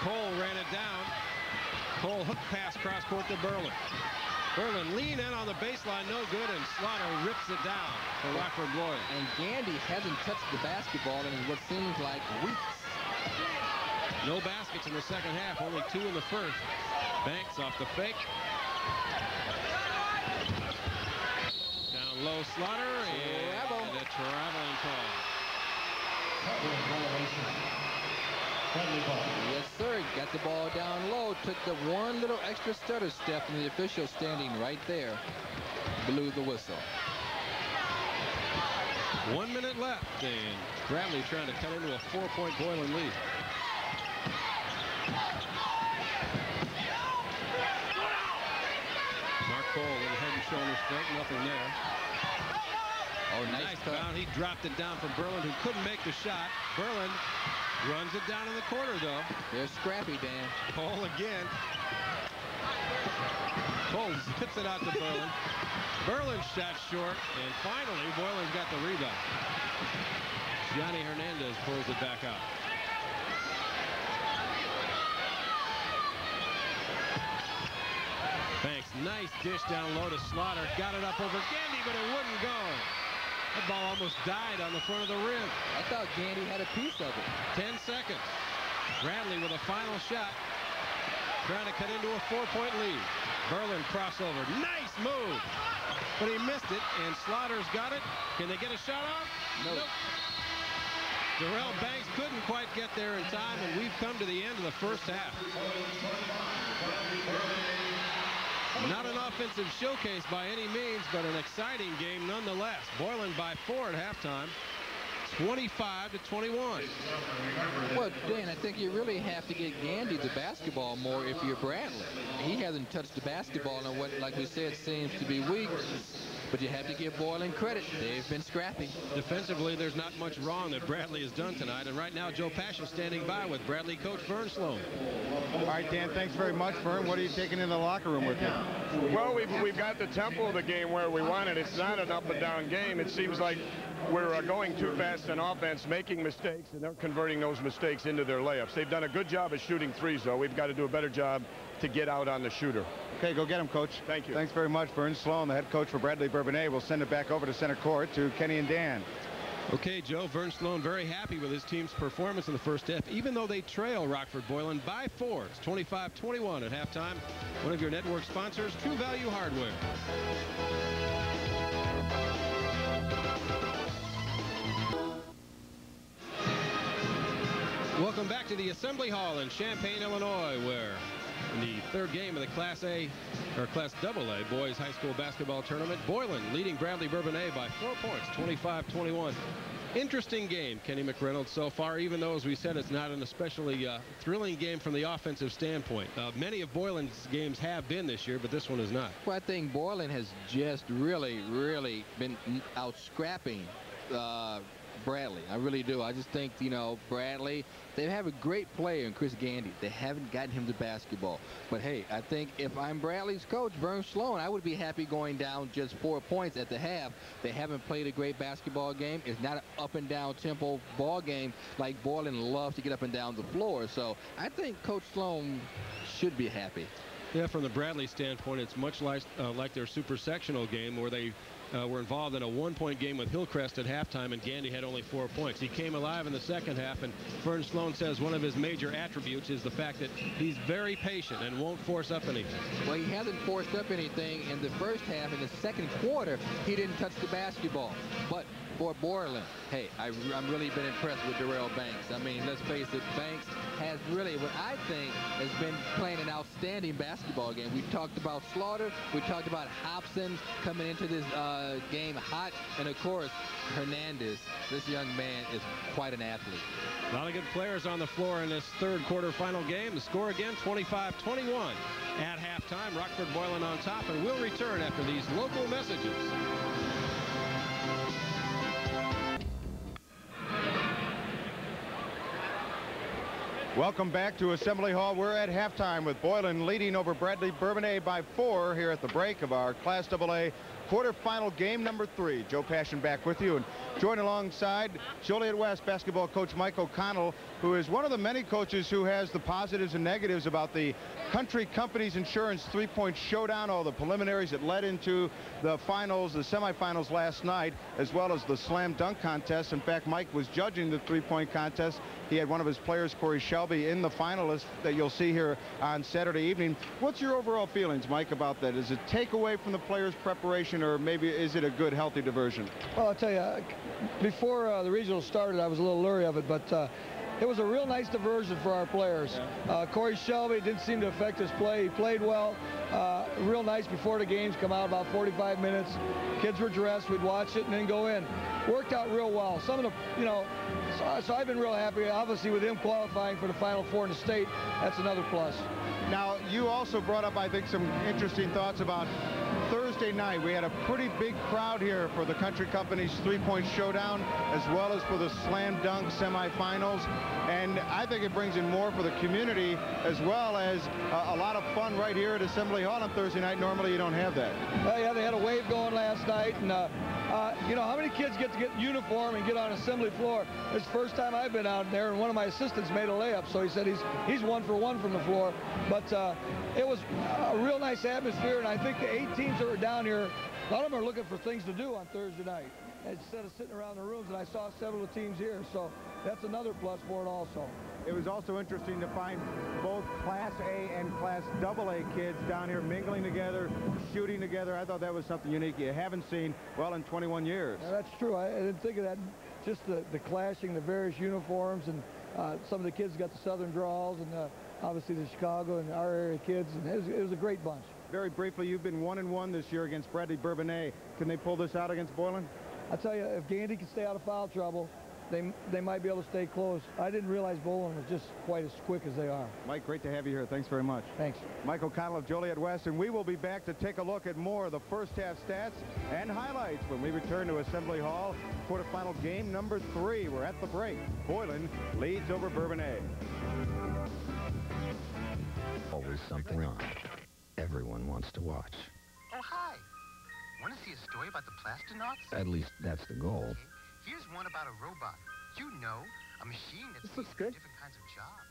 Cole ran it down. Cole hook pass cross court to Berlin. Berlin lean in on the baseline, no good, and Slaughter rips it down for Rockford Boylan. And Gandy hasn't touched the basketball in what seems like weeks. No baskets in the second half, only two in the first. Banks off the fake. low Slaughter and a traveling call. Yes, sir. Got the ball down low. Took the one little extra stutter step, and the official standing right there blew the whistle. One minute left, and Bradley trying to cut into a four-point Boylan lead. Mark Cole went ahead and shoulder nothing there. Oh, nice, nice. He dropped it down for Berlin, who couldn't make the shot. Berlin runs it down in the corner, though. They're scrappy, Dan. Cole again. Cole spits it out to Berlin. Berlin shot short, and finally, Boylan's got the rebound. Johnny Hernandez pulls it back out. Banks, nice dish down low to Slaughter. Got it up over Gandy, but it wouldn't go. That ball almost died on the front of the rim. I thought Gandy had a piece of it. 10 seconds. Bradley with a final shot. Trying to cut into a four-point lead. Berlin crossover. Nice move. But he missed it, and Slaughter's got it. Can they get a shot off? No. Nope. Darrell Banks couldn't quite get there in time, and we've come to the end of the first half. Not an offensive showcase by any means, but an exciting game nonetheless. Boylan by four at halftime. 25 to 21. Well, Dan, I think you really have to get Gandy the basketball more if you're Bradley. He hasn't touched the basketball and what, like we said, seems to be weak. But you have to give Boylan credit. They've been scrappy. Defensively, there's not much wrong that Bradley has done tonight. And right now, Joe Passion standing by with Bradley coach Vern Sloan. All right, Dan, thanks very much, Vern. What are you taking in the locker room with you? Well, we've, we've got the tempo of the game where we want it. It's not an up and down game. It seems like we're uh, going too fast in offense, making mistakes, and they're converting those mistakes into their layups. They've done a good job of shooting threes, though. We've got to do a better job to get out on the shooter. Okay, go get him, Coach. Thank you. Thanks very much, Vern Sloan, the head coach for Bradley Bourbonnais. We'll send it back over to center court to Kenny and Dan. Okay, Joe, Vern Sloan very happy with his team's performance in the first half, even though they trail Rockford Boylan by four. It's 25-21 at halftime. One of your network sponsors, True Value Hardware. Welcome back to the Assembly Hall in Champaign, Illinois, where in the third game of the Class A or Class AA boys high school basketball tournament, Boylan leading Bradley Bourbonnais by four points, 25-21. Interesting game, Kenny McReynolds, so far, even though, as we said, it's not an especially uh, thrilling game from the offensive standpoint. Uh, many of Boylan's games have been this year, but this one is not. Well, I think Boylan has just really, really been out scrapping uh, Bradley. I really do. I just think, you know, Bradley, they have a great player in Chris Gandy. They haven't gotten him to basketball. But, hey, I think if I'm Bradley's coach, Vern Sloan, I would be happy going down just four points at the half. They haven't played a great basketball game. It's not an up and down tempo ball game like Boylan loves to get up and down the floor. So I think Coach Sloan should be happy. Yeah, from the Bradley standpoint, it's much like, uh, like their super sectional game where they uh, were involved in a one-point game with Hillcrest at halftime, and Gandy had only four points. He came alive in the second half, and Vern Sloan says one of his major attributes is the fact that he's very patient and won't force up anything. Well, he hasn't forced up anything in the first half. In the second quarter, he didn't touch the basketball. But for Boylan, hey, I, am really been impressed with Darrell Banks. I mean, let's face it, Banks has really, what I think, has been playing an outstanding basketball game. We talked about Slaughter. We talked about Hobson coming into this uh, game hot. And, of course, Hernandez. This young man is quite an athlete. A lot of good players on the floor in this third quarter final game. The score again, 25-21 at halftime. Rockford Boylan on top, and we'll return after these local messages. Welcome back to Assembly Hall. We're at halftime with Boylan leading over Bradley Bourbonnais by four here at the break of our Class AA quarterfinal game number three. Joe Passion back with you and join alongside Joliet West basketball coach Mike O'Connell, who is one of the many coaches who has the positives and negatives about the Country Companies Insurance three-point showdown, all the preliminaries that led into the finals, the semifinals last night, as well as the slam dunk contest. In fact, Mike was judging the three-point contest. He had one of his players, Corey Shelby, in the finalists that you'll see here on Saturday evening. What's your overall feelings, Mike, about that? Is it take away from the players' preparation, or maybe is it a good, healthy diversion? Well, I'll tell you, before uh, the regional started, I was a little leery of it, but uh, it was a real nice diversion for our players. Uh, Corey Shelby didn't seem to affect his play. He played well. Uh, real nice before the games come out, about 45 minutes. Kids were dressed. We'd watch it and then go in. Worked out real well. Some of the, you know, so, so I've been real happy. Obviously, with him qualifying for the Final Four in the state, that's another plus. Now, you also brought up, I think, some interesting thoughts about Thursday night, we had a pretty big crowd here for the Country Companies three-point showdown, as well as for the slam dunk semifinals. And I think it brings in more for the community, as well as uh, a lot of fun right here at Assembly Hall on Thursday night. Normally, you don't have that. Well, yeah, they had a wave going last night, and uh, uh, you know, how many kids get to get uniform and get on assembly floor? It's the first time I've been out there, and one of my assistants made a layup, so he said he's he's one for one from the floor. But uh, it was a real nice atmosphere, and I think the eight teams that were down here, a lot of them are looking for things to do on Thursday night instead of sitting around the rooms, and I saw several teams here, so that's another plus for it also. It was also interesting to find both Class A and Class AA kids down here mingling together, shooting together. I thought that was something unique you haven't seen, well, in 21 years. Yeah, that's true. I, I, didn't think of that. Just the, the clashing, the various uniforms, and uh, some of the kids got the Southern draws, and uh, obviously the Chicago and our area kids, and it was, it was a great bunch. Very briefly, you've been one and one this year against Bradley Bourbonnais. Can they pull this out against Boylan? I tell you, if Gandy can stay out of foul trouble, they they might be able to stay close. I didn't realize Boylan was just quite as quick as they are. Mike, great to have you here. Thanks very much. Thanks. Mike O'Connell of Joliet West, and we will be back to take a look at more of the first half stats and highlights when we return to Assembly Hall. Quarterfinal game number three. We're at the break. Boylan leads over Bourbonnais. Always something on. Everyone wants to watch. Oh, hi. Want to see a story about the plastonauts? At least that's the goal. Okay. Here's one about a robot. You know, a machine that this looks good. different kinds of jobs.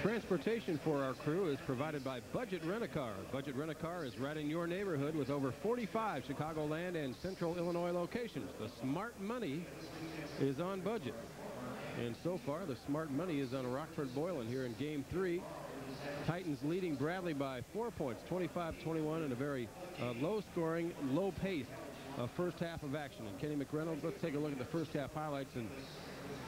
Transportation for our crew is provided by Budget Rent-A-Car. Budget Rent-A-Car is right in your neighborhood with over 45 Chicagoland and Central Illinois locations. The smart money is on budget. And so far, the smart money is on Rockford Boylan here in game three. Titans leading Bradley by four points, 25-21 in a very uh, low-scoring, low-paced uh, first half of action. And Kenny McReynolds, let's take a look at the first half highlights and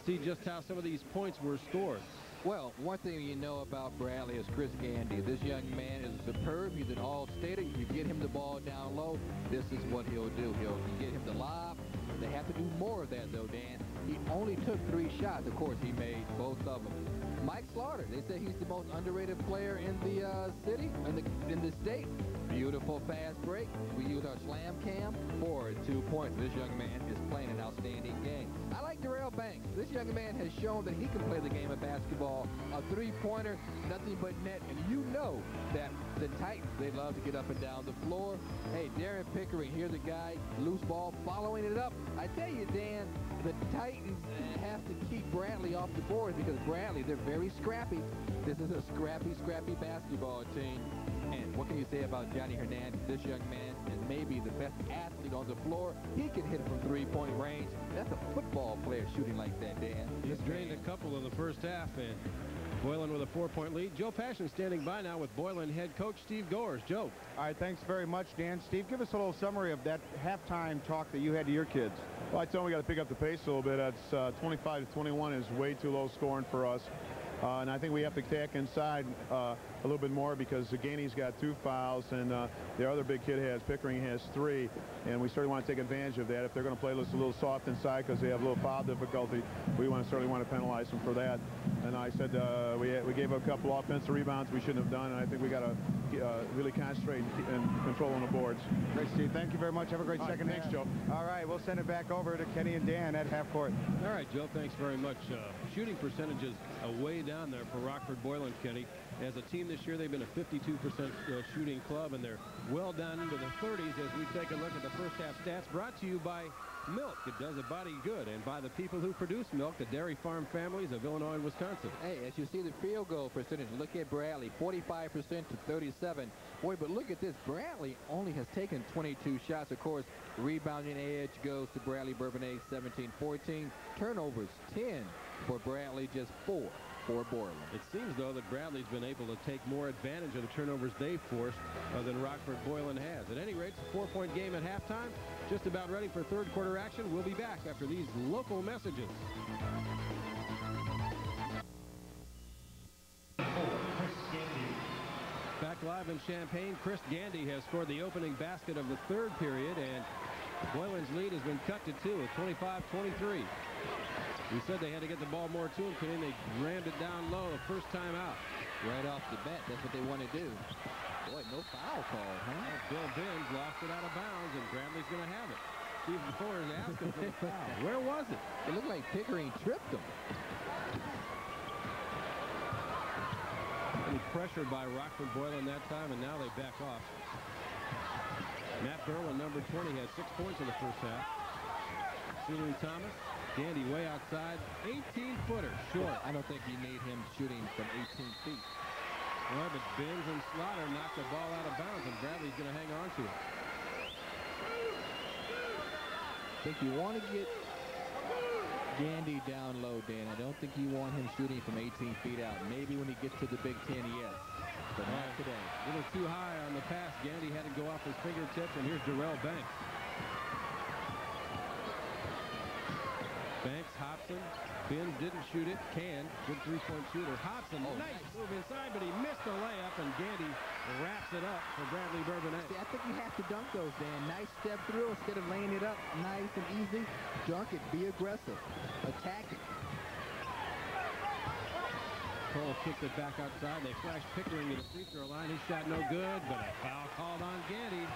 see just how some of these points were scored. Well, one thing you know about Bradley is Chris Gandy. This young man is superb. He's an all-stater. You get him the ball down low, this is what he'll do. He'll get him the lob. They have to do more of that, though, Dan. He only took three shots. Of course, he made both of them. Mike Slaughter, they say he's the most underrated player in the uh, city, in the, in the state. Beautiful fast break. We use our slam cam for two points. This young man is playing an outstanding game. I like Darrell Banks. This young man has shown that he can play the game of basketball. A three-pointer, nothing but net. And you know that the Titans, they love to get up and down the floor. Hey, Darren Pickering, here's a guy, loose ball, following it up. I tell you, Dan, the Titans have to keep Bradley off the board because Bradley, they're very scrappy. This is a scrappy, scrappy basketball team. And what can you say about Johnny Hernandez? This young man is maybe the best athlete on the floor. He can hit from three-point range. That's a football player shooting like that, Dan. He's drained a couple in the first half, and Boylan with a four-point lead. Joe Passion standing by now with Boylan head coach Steve Goers. Joe. All right, thanks very much, Dan. Steve, give us a little summary of that halftime talk that you had to your kids. Well, I told them we got to pick up the pace a little bit. That's uh, 25 to 21 is way too low scoring for us. Uh, and I think we have to attack inside uh, a little bit more because Gandy's got two fouls and uh, the other big kid has, Pickering has three. And we certainly want to take advantage of that. If they're going to play us a little soft inside because they have a little foul difficulty, we want to certainly want to penalize them for that. And I said uh, we, we gave a couple offensive rebounds we shouldn't have done. And I think we got to uh, really concentrate and control on the boards. Great, Steve. Thank you very much. Have a great All second right, thanks, half. Joe. All right, we'll send it back over to Kenny and Dan at half court. All right, Joe, thanks very much. Uh, shooting percentages uh, way down there for Rockford Boylan, Kenny. As a team this year, they've been a 52% uh, shooting club, and they're well down into the 30s as we take a look at the first half stats brought to you by milk. It does a body good, and by the people who produce milk, the dairy farm families of Illinois and Wisconsin. Hey, as you see the field goal percentage, look at Bradley, 45% to 37. Boy, but look at this. Bradley only has taken 22 shots. Of course, rebounding edge goes to Bradley Bourbonnais, 17-14. Turnovers, 10 for Bradley, just four for Boylan. It seems, though, that Bradley's been able to take more advantage of the turnovers they've forced uh, than Rockford Boylan has. At any rate, it's a four-point game at halftime. Just about ready for third quarter action. We'll be back after these local messages. Back live in Champaign, Chris Gandy has scored the opening basket of the third period, and Boylan's lead has been cut to two at 25-23. We said they had to get the ball more to him, and they rammed it down low the first time out. Right off the bat, that's what they want to do. Boy, no foul call, huh? Bill Binns lost it out of bounds, and Bradley's going to have it. Steve Moore is asking for the foul. Where was it? It looked like Pickering tripped him. Was pressured by Rockford Boylan that time, and now they back off. Matt Berlin, number 20, has six points in the first half. Sunu Thomas, Gandy way outside, 18-footer, short. I don't think you need him shooting from 18 feet. Well, but Binns and Slaughter knocked the ball out of bounds, and Bradley's going to hang on to it. I think you want to get Gandy down low, Dan. I don't think you want him shooting from 18 feet out. Maybe when he gets to the Big Ten, yes. But not today. A little too high on the pass. Gandy had to go off his fingertips, and here's Darrell Banks. Banks, Hobson, Ben didn't shoot it. Can, good three-point shooter. Hobson, Oh, nice, nice. move inside, but he missed the layup, and Gandy wraps it up for Bradley Bourbonnais. I think you have to dunk those, Dan. Nice step through instead of laying it up nice and easy. Dunk it. Be aggressive. Attack it. Cole kicks it back outside. They flash Pickering to the free throw line. He shot no good, but a foul called on Gandy.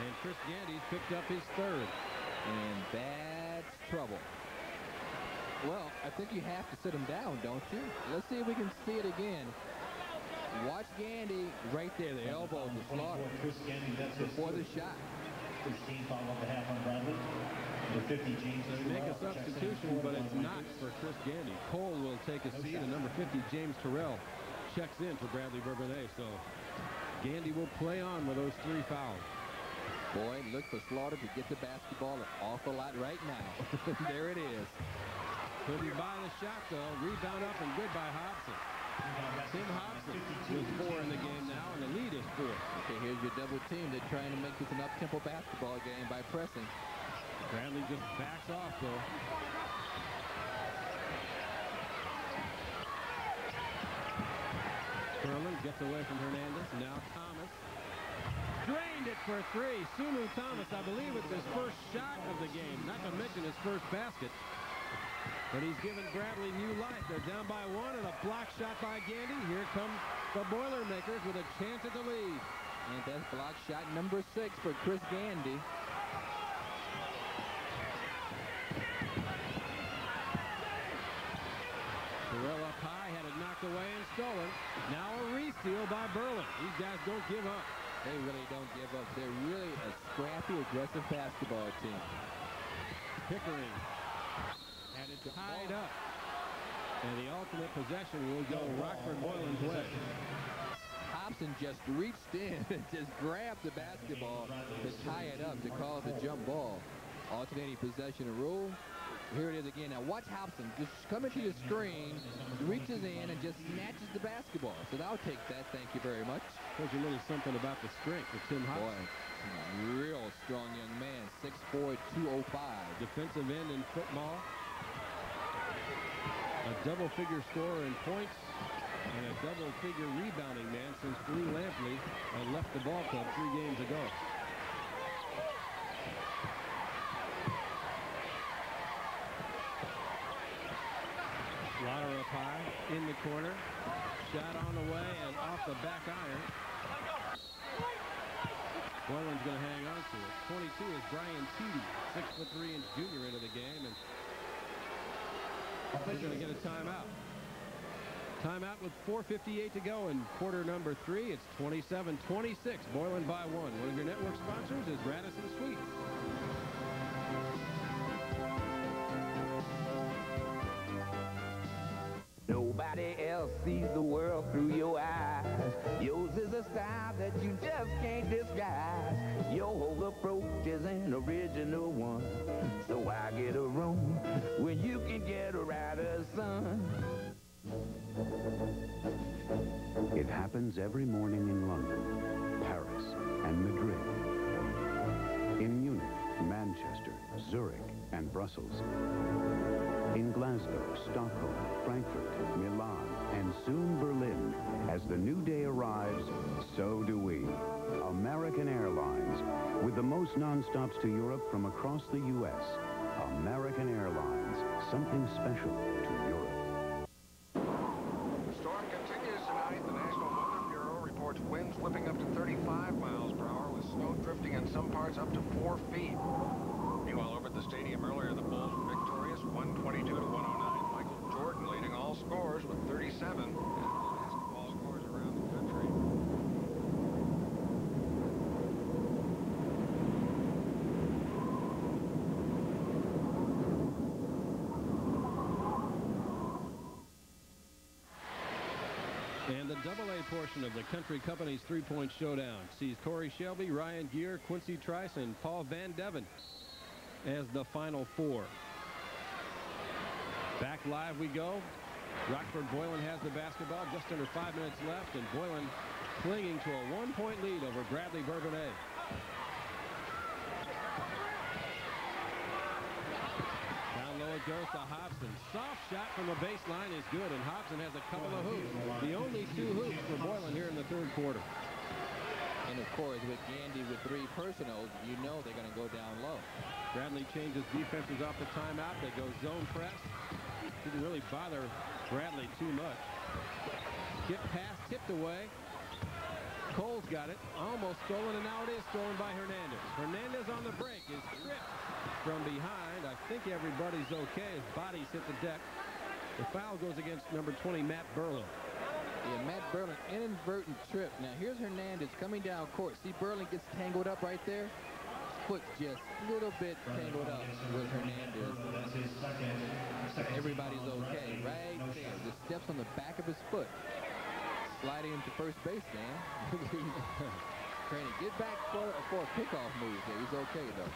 And Chris Gandy's picked up his third. And that's trouble. Well, I think you have to sit him down, don't you? Let's see if we can see it again. Watch Gandy right there, the elbow of the slaughter Chris Gandy, that's before the shot. 16 foul on behalf on Bradley. Number 50, James They make a in substitution, but the it's not for Chris Gandy. Cole will take a seat, and number 50, James Terrell, checks in for Bradley Bourbonnais. So Gandy will play on with those three fouls. Boy, look for Slaughter to get the basketball an awful lot right now. there it is. Couldn't buy the shot, though. Rebound up and good by Hobson. Tim Hobson with four in the game now, and the lead is four. Okay, here's your double team. They're trying to make this an up-tempo basketball game by pressing. Bradley just backs off, though. Berlin gets away from Hernandez. Now Thomas. Drained it for three. Sunu Thomas, I believe it's his first shot of the game. Not to mention his first basket. But he's given Bradley new life. They're down by one and a block shot by Gandy. Here come the Boilermakers with a chance at the lead. And that's block shot number six for Chris Gandy. Terrell up high, had it knocked away and stolen. Now a resteal by Berlin. These guys don't give up. They really don't give up. They're really a scrappy, aggressive basketball team. Pickering had it tied up. And the ultimate possession will go Rockford Boylan's way. Hobson just reached in and just grabbed the basketball to tie it up, to call it the jump ball. Alternating possession rule. Here it is again. Now watch Hobson just coming to the screen, reaches in and just snatches the basketball. So I'll take that. Thank you very much. Tells you a little something about the strength of Tim Boy, Hobson. real strong young man. 6'4", 205. Defensive end in football. A double-figure scorer in points and a double-figure rebounding man since Lee Lampley uh, left the ball club three games ago. Slaughter up high, in the corner. Shot on the way and off the back iron. Boylan's going to hang on to it. 22 is Brian foot three inch junior into the game, and they're going to get a timeout. Timeout with 4.58 to go in quarter number three. It's 27-26, Boylan by one. One of your network sponsors is Radisson Suites. Nobody else sees the world through your eyes. Yours is a style that you just can't disguise. Your whole approach is an original one. So I get a room when you can get a rider, son? It happens every morning in London, Paris, and Madrid. In Munich, Manchester, Zurich, and Brussels. In Glasgow, Stockholm, Frankfurt, Milan, and soon Berlin. As the new day arrives, so do we. American Airlines, with the most nonstops to Europe from across the U.S. American Airlines, something special to Europe. The storm continues tonight. The National Weather Bureau reports winds whipping up to 35 miles per hour with snow drifting in some parts up to 4 feet. double-A portion of the Country Companies three-point showdown sees Corey Shelby, Ryan Gear, Quincy Trice, and Paul Van Deven as the final four. Back live we go. Rockford Boylan has the basketball, just under five minutes left, and Boylan clinging to a one-point lead over Bradley Bourbonnais. Down low it goes to Hobson. Soft shot from the baseline is good, and Hobson has a couple of hoops. The only two hoops for Boylan here in the third quarter. And of course, with Gandy with three personals, you know they're going to go down low. Bradley changes defenses off the timeout. They go zone press. Didn't really bother Bradley too much. Get pass, tipped away. Cole's got it. Almost stolen, and now it is stolen by Hernandez. Hernandez on the break is stripped from behind. I think everybody's okay. His body's hit the deck. The foul goes against number 20, Matt Berlin. Yeah, Matt Berlin, inadvertent trip. Now, here's Hernandez coming down court. See, Berlin gets tangled up right there. Foot just a little bit tangled up with Hernandez. Everybody's okay right there. Just steps on the back of his foot. Sliding into first base, man. Craney, get back for, for a pickoff move. He's okay, though.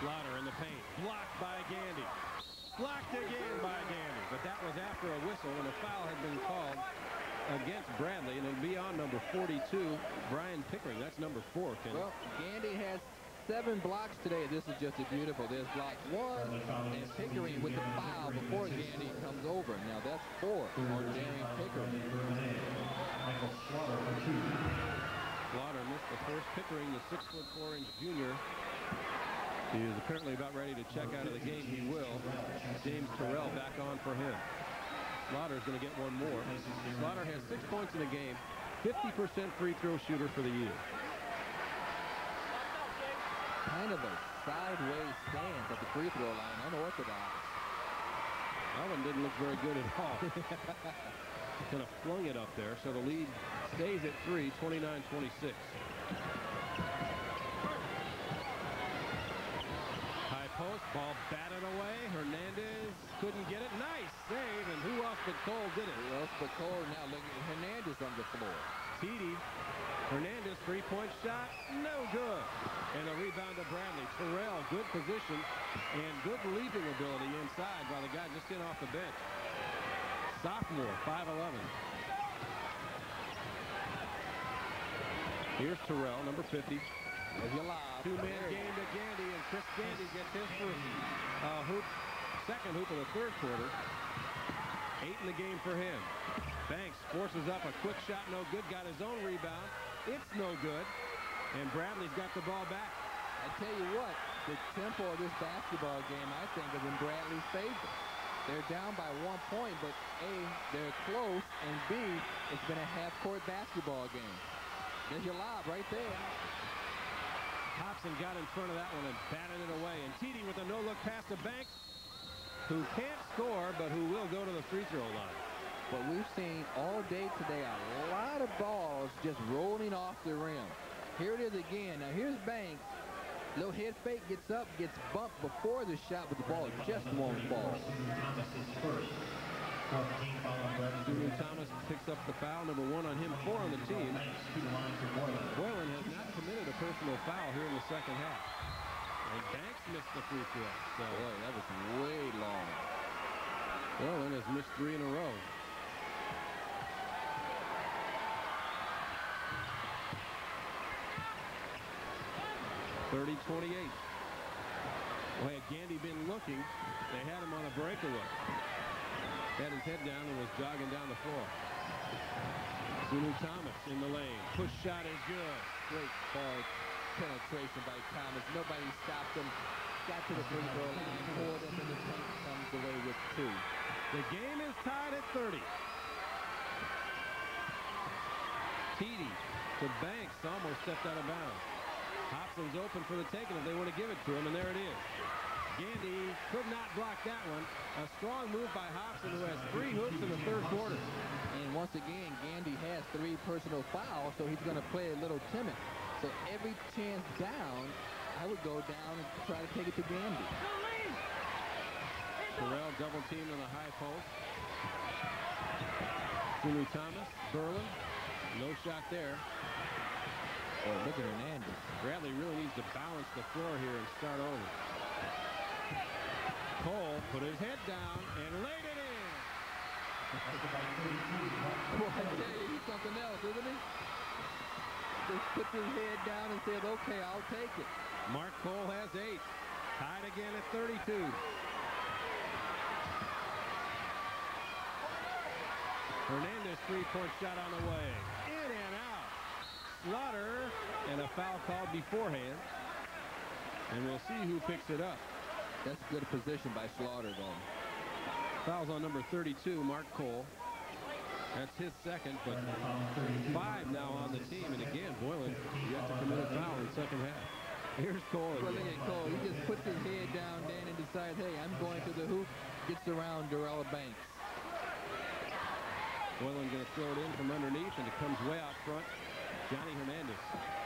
Slaughter in the paint. Blocked by Gandy. Blocked again by Gandy. But that was after a whistle, and a foul had been called against Bradley, and it'll be on number 42, Brian Pickering. That's number four. Well, Gandy has seven blocks today. This is just a beautiful. There's block one, and Pickering with the foul before Gandy comes over. Now that's four on Darren Pickering. Slaughter missed the first. Pickering, the six foot four inch junior, he is apparently about ready to check out of the game. He will. James Terrell back on for him. Slaughter's going to get one more. Slaughter has six points in the game, 50% free throw shooter for the year. Kind of a sideways stance at the free throw line, unorthodox. That one didn't look very good at all. kind of flung it up there, so the lead stays at three, 29-26. High post, ball batted away. Hernandez couldn't get it. Nice save, and who else but Cole did it? Who else but Cole? Now looking at Hernandez on the floor. TD, Hernandez three-point shot, no good. And a rebound to Bradley. Terrell, good position and good leaping ability inside by the guy just in off the bench. Sophomore, 5'11". Here's Terrell, number 50. There's your lob. Two-man game to Gandy, and Chris Gandy gets his first uh, hoop, second hoop of the third quarter. Eight in the game for him. Banks forces up a quick shot, no good. Got his own rebound. It's no good. And Bradley's got the ball back. I tell you what, the tempo of this basketball game, I think, is in Bradley's favor. They're down by one point, but A, they're close, and B, it's been a half-court basketball game. There's your lob right there. Hobson got in front of that one and batted it away. And TD with a no-look pass to Banks, who can't score, but who will go to the free throw line. But we've seen all day today a lot of balls just rolling off the rim. Here it is again. Now here's Banks. Little head fake gets up, gets bumped before the shot, but the ball just won't fall. Julian Thomas picks up the foul, number one on him, four on the team. Boylan has not committed a personal foul here in the second half. And Banks missed the free throw. So Boy, that was way long. Boylan has missed three in a row. Thirty twenty-eight. Well, had Gandy been looking, they had him on a breakaway. Had his head down and was jogging down the floor. Sunu Thomas in the lane. Push shot is good. Great ball penetration by Thomas. Nobody stopped him. Got to the free throw line, poured into the paint, comes away with two. The game is tied at 30. TD to Banks almost stepped out of bounds. Hobson's open for the taking if they want to give it to him, and there it is. Gandy could not block that one. A strong move by Hobson, who has three hooks in the third quarter. And once again, Gandy has three personal fouls, so he's going to play a little timid. So every chance down, I would go down and try to take it to Gandy. Terrell double teamed on the high post. Sunu Thomas, Berlin, no shot there. Oh, look at Hernandez. Bradley really needs to balance the floor here and start over. Cole put his head down and laid it in. Boy, I tell you, he's something else, isn't he? Just put his head down and said, okay, I'll take it. Mark Cole has eight. Tied again at 32. Hernandez three-point shot on the way. In and out. Slaughter and a foul called beforehand. And we'll see who picks it up. That's good position by Slaughter, though. Fouls on number 32, Mark Cole. That's his second, but five now on the team. And again, Boylan yet to commit a foul in the second half. Here's Cole Well, look at Cole. He just puts his head down, Dan, and decides, hey, I'm going to the hoop. Gets around Darrell Banks. Boylan going to throw it in from underneath, and it comes way out front. Johnny Hernandez.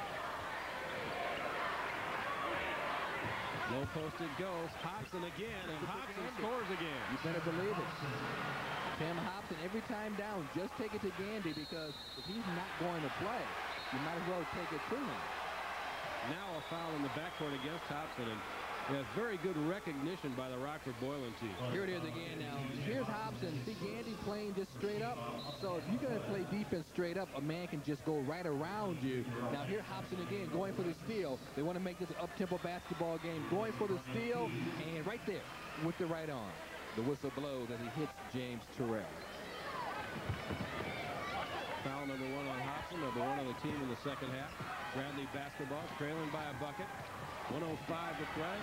Low post it goes. Hobson again, and Hobson scores again. You better believe it. Tim Hobson, every time down, just take it to Gandy because if he's not going to play, you might as well take it to him. Now a foul in the backcourt against Hobson, and yes, very good recognition by the Rockford Boylan team. Oh, here it is again now. Here's Hobson. See Gandy playing just straight up. So if you're going to play defense straight up, a man can just go right around you. Now here Hobson again going for the steal. They want to make this an up-tempo basketball game. Going for the steal, and right there with the right arm. The whistle blows as he hits James Terrell. Foul number one on Hobson, number one on the team in the second half. Bradley basketball trailing by a bucket. 105 to play.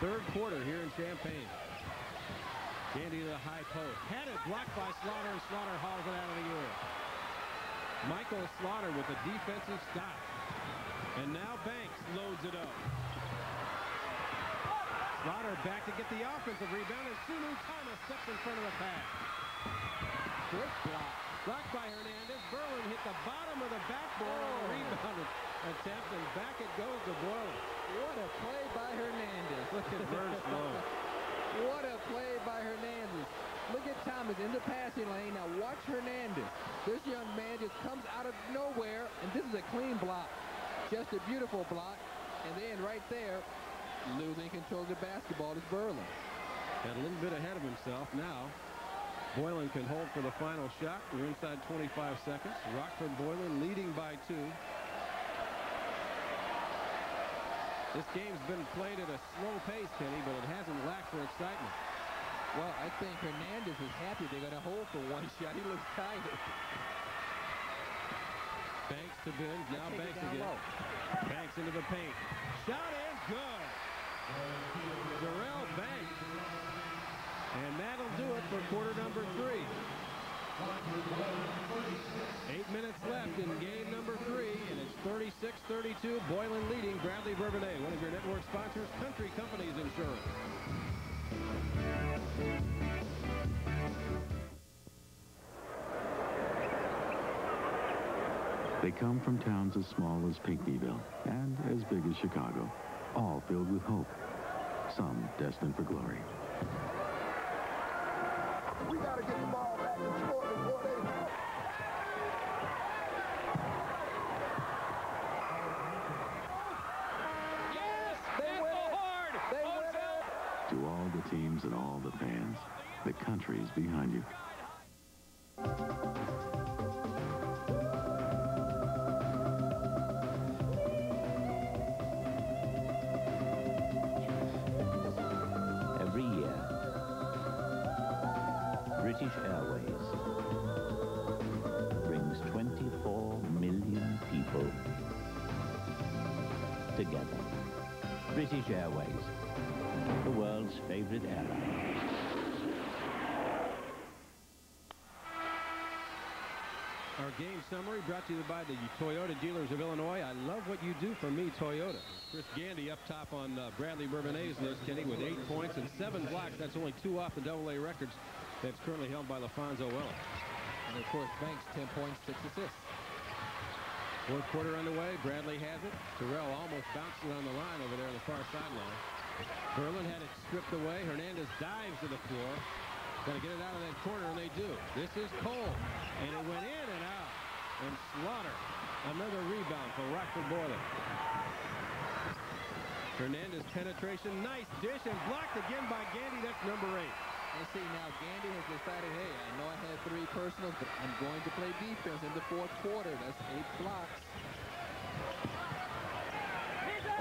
Third quarter here in Champaign. Gandy to the high post. Had it blocked by Slaughter, and Slaughter hauls it out of the air. Michael Slaughter with a defensive stop. And now Banks loads it up. Slaughter back to get the offensive rebound, and Sunu Thomas steps in front of the pass. Good block. Blocked by Hernandez. Berlin hit the bottom of the backboard on the oh. rebound attempt, and back it goes to Boylan. What a play by Hernandez. Look at slow. What a play by Hernandez. Look at Thomas in the passing lane. Now watch Hernandez. This young man just comes out of nowhere, and this is a clean block. Just a beautiful block. And then right there, losing control of the basketball is Berlin. Got a little bit ahead of himself now. Boylan can hold for the final shot. We're inside 25 seconds. Rockford Boylan leading by two. This game's been played at a slow pace, Kenny, but it hasn't lacked for excitement. Well, I think Hernandez is happy they're going to hold for one shot. He looks tired. Banks to Binns. Now Banks again. low. Banks into the paint. Shot is good. Darrell Banks. And that'll do it for quarter number three. Eight minutes left in game number three, and it's 36-32. Boylan leading Bradley Bourbonnais, one of your network sponsors, Country Companies Insurance. They come from towns as small as Pinckneyville and as big as Chicago, all filled with hope, some destined for glory. Game summary brought to you by the Toyota dealers of Illinois. I love what you do for me, Toyota. Chris Gandy up top on uh, Bradley Bourbonnais list, Kenny, with eight points and seven blocks. That's only two off the double A records that's currently held by LaPhonso Wella. And of course, Banks, 10 points, six assists. Fourth quarter underway. Bradley has it. Terrell almost bounced it on the line over there on the far sideline. Berlin had it stripped away. Hernandez dives to the floor. Got to get it out of that corner, and they do. This is Cole, and it went in and Slaughter, another rebound for Rockford Boylan. Hernandez penetration, nice dish, and blocked again by Gandy. That's number eight. And see, now Gandy has decided, hey, I know I had three personals, but I'm going to play defense in the fourth quarter. That's eight blocks.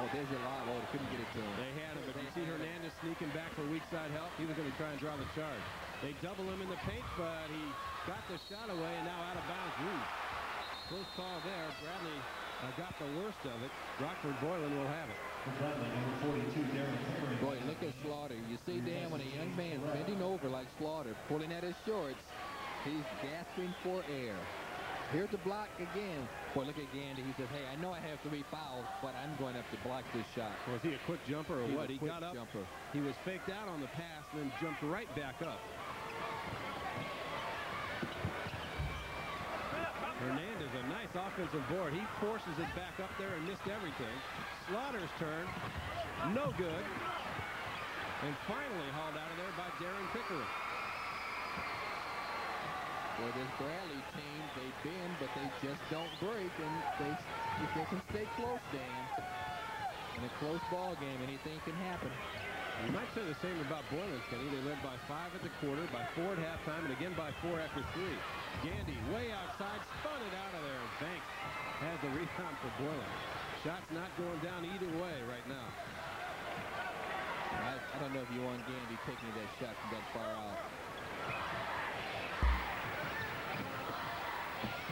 Oh, there's your lob. Oh, they couldn't get it to him. They had him, but you see Hernandez sneaking back for weak side help. He was going to try and draw the charge. They double him in the paint, but he got the shot away and now out of bounds. Reed. Close call there. Bradley uh, got the worst of it. Rockford Boylan will have it. Bradley, number 42, Darren Pickering. Boy, look at Slaughter. You see, Dan, when a young man bending over like Slaughter, pulling at his shorts, he's gasping for air. Here's the block again. Boy, look at Gandy. He says, hey, I know I have three fouls, but I'm going to have to block this shot. Was he a quick jumper or He's what? He got up. jumper. He was faked out on the pass, then jumped right back up. Hernandez, a nice offensive board. He forces it back up there and missed everything. Slaughter's turn, no good. And finally hauled out of there by Darren Pickering. Boy, this Bradley team, they bend, but they just don't break. And they, if they can stay close, Dan, in a close ball game, anything can happen. You might say the same about Boylan, Kenny. They led by five at the quarter, by four at halftime, and again by four after three. Gandy way outside, spun it out of there. and Banks has the rebound for Boylan. Shot's not going down either way right now. I, I don't know if you want Gandy taking that shot from that far out.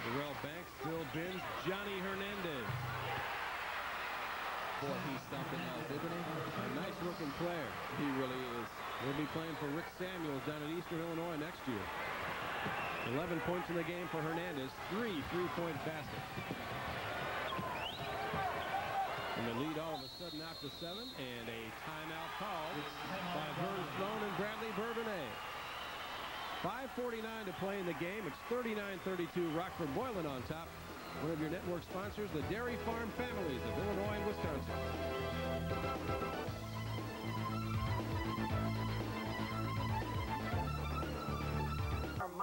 Terrell Banks still Binns Johnny Hernandez. Boy, he's something else, isn't he? A nice looking player. He really is. He'll be playing for Rick Samuels down in Eastern Illinois next year. 11 points in the game for Hernandez. Three three-point baskets. And the lead all of a sudden out to seven. And a timeout call by Vern Sloan and Bradley Bourbonnais. 5.49 to play in the game. It's 39-32 Rockford Boylan on top. One of your network sponsors, the Dairy Farm Families of Illinois and Wisconsin.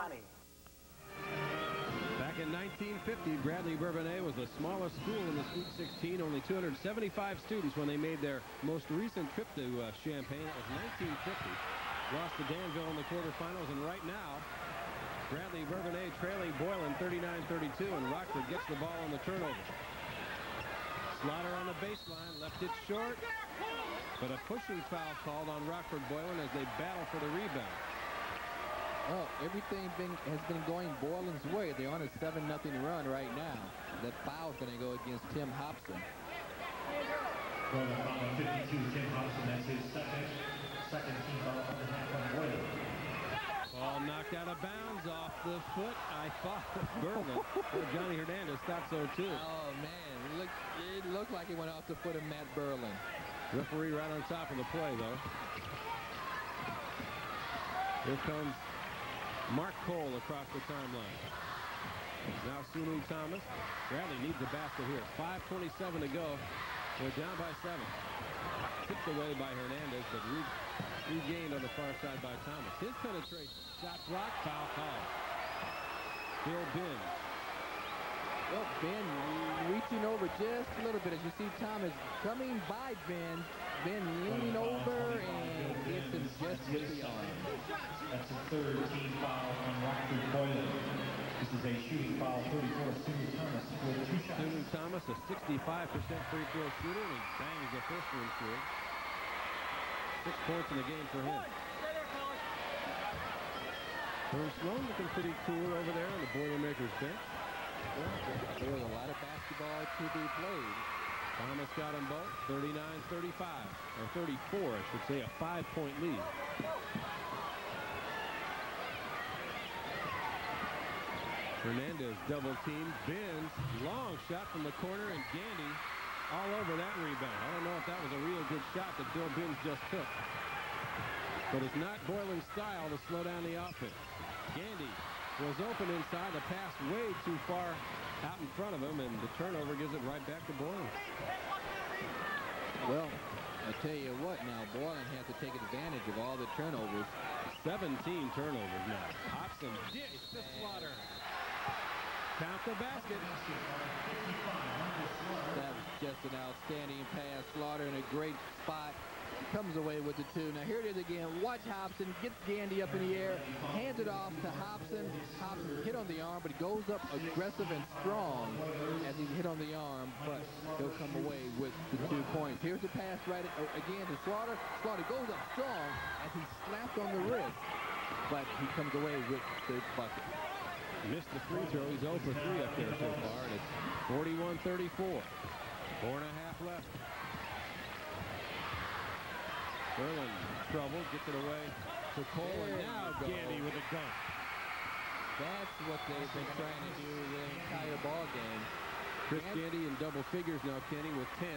Money. Back in 1950, Bradley Bourbonnais was the smallest school in the Sweet 16, only 275 students when they made their most recent trip to uh, Champaign. It was 1950. Lost to Danville in the quarterfinals, and right now, Bradley Bourbonnais trailing Boylan 39-32, and Rockford gets the ball on the turnover. Slaughter on the baseline, left it short, but a pushing foul called on Rockford Boylan as they battle for the rebound. Well, everything been, has been going Boylan's way. They're on a 7 nothing run right now. That foul's going to go against Tim Hobson. Foul on 52, Tim Hobson. That's his second, second team foul on the half on Boylan. Ball knocked out of bounds off the foot. I thought of Berlin. Well, Johnny Hernandez thought so too. Oh, man. It looked, it looked like it went off the foot of Matt Berlin. Referee right on top of the play, though. Here comes Mark Cole across the timeline. Now Sunu Thomas. Bradley needs a basket here. 5.27 to go. They're down by seven. Tipped away by Hernandez, but re regained on the far side by Thomas. His penetration. Shot block, foul call. Bill Bin. Well, Ben reaching over just a little bit as you see Thomas coming by Ben. Ben leaning over and him just. That's the third team foul on Rockford Boylan. This is a shooting foul, 34, Sue Thomas with two shots. Sunu Thomas, a 65% free throw shooter, and he bangs the first one through. Six points in the game for him. Vern Sloan looking pretty cool over there on the Boilermakers bench. Well, there was a lot of basketball to be played. Thomas got them both, 39-35, or 34, I should say, a five-point lead. Hernandez double team. Binns. Long shot from the corner and Gandy all over that rebound. I don't know if that was a real good shot that Bill Binns just took. But it's not Boylan's style to slow down the offense. Gandy was open inside. The pass way too far out in front of him, and the turnover gives it right back to Boylan. Well, I tell you what now, Boylan has to take advantage of all the turnovers. 17 turnovers now. Hobson dish to Slaughter. Count the basket. That was just an outstanding pass. Slaughter in a great spot. Comes away with the two. Now here it is again. Watch Hobson. Gets Gandy up in the air. Hands it off to Hobson. Hobson hit on the arm, but goes up aggressive and strong as he hit on the arm. But he'll come away with the two points. Here's the pass right uh, again to Slaughter. Slaughter goes up strong as he slapped on the wrist. But he comes away with the bucket. Missed the free throw. He's 0 for 3 up there so far, and it's 41-34. Four and a half left. Berlin trouble, gets it away to Cole, and now. Gandy with a dunk. That's what they've been trying to do the entire ball game. Chris And- Gandy in double figures now, Kenny, with 10.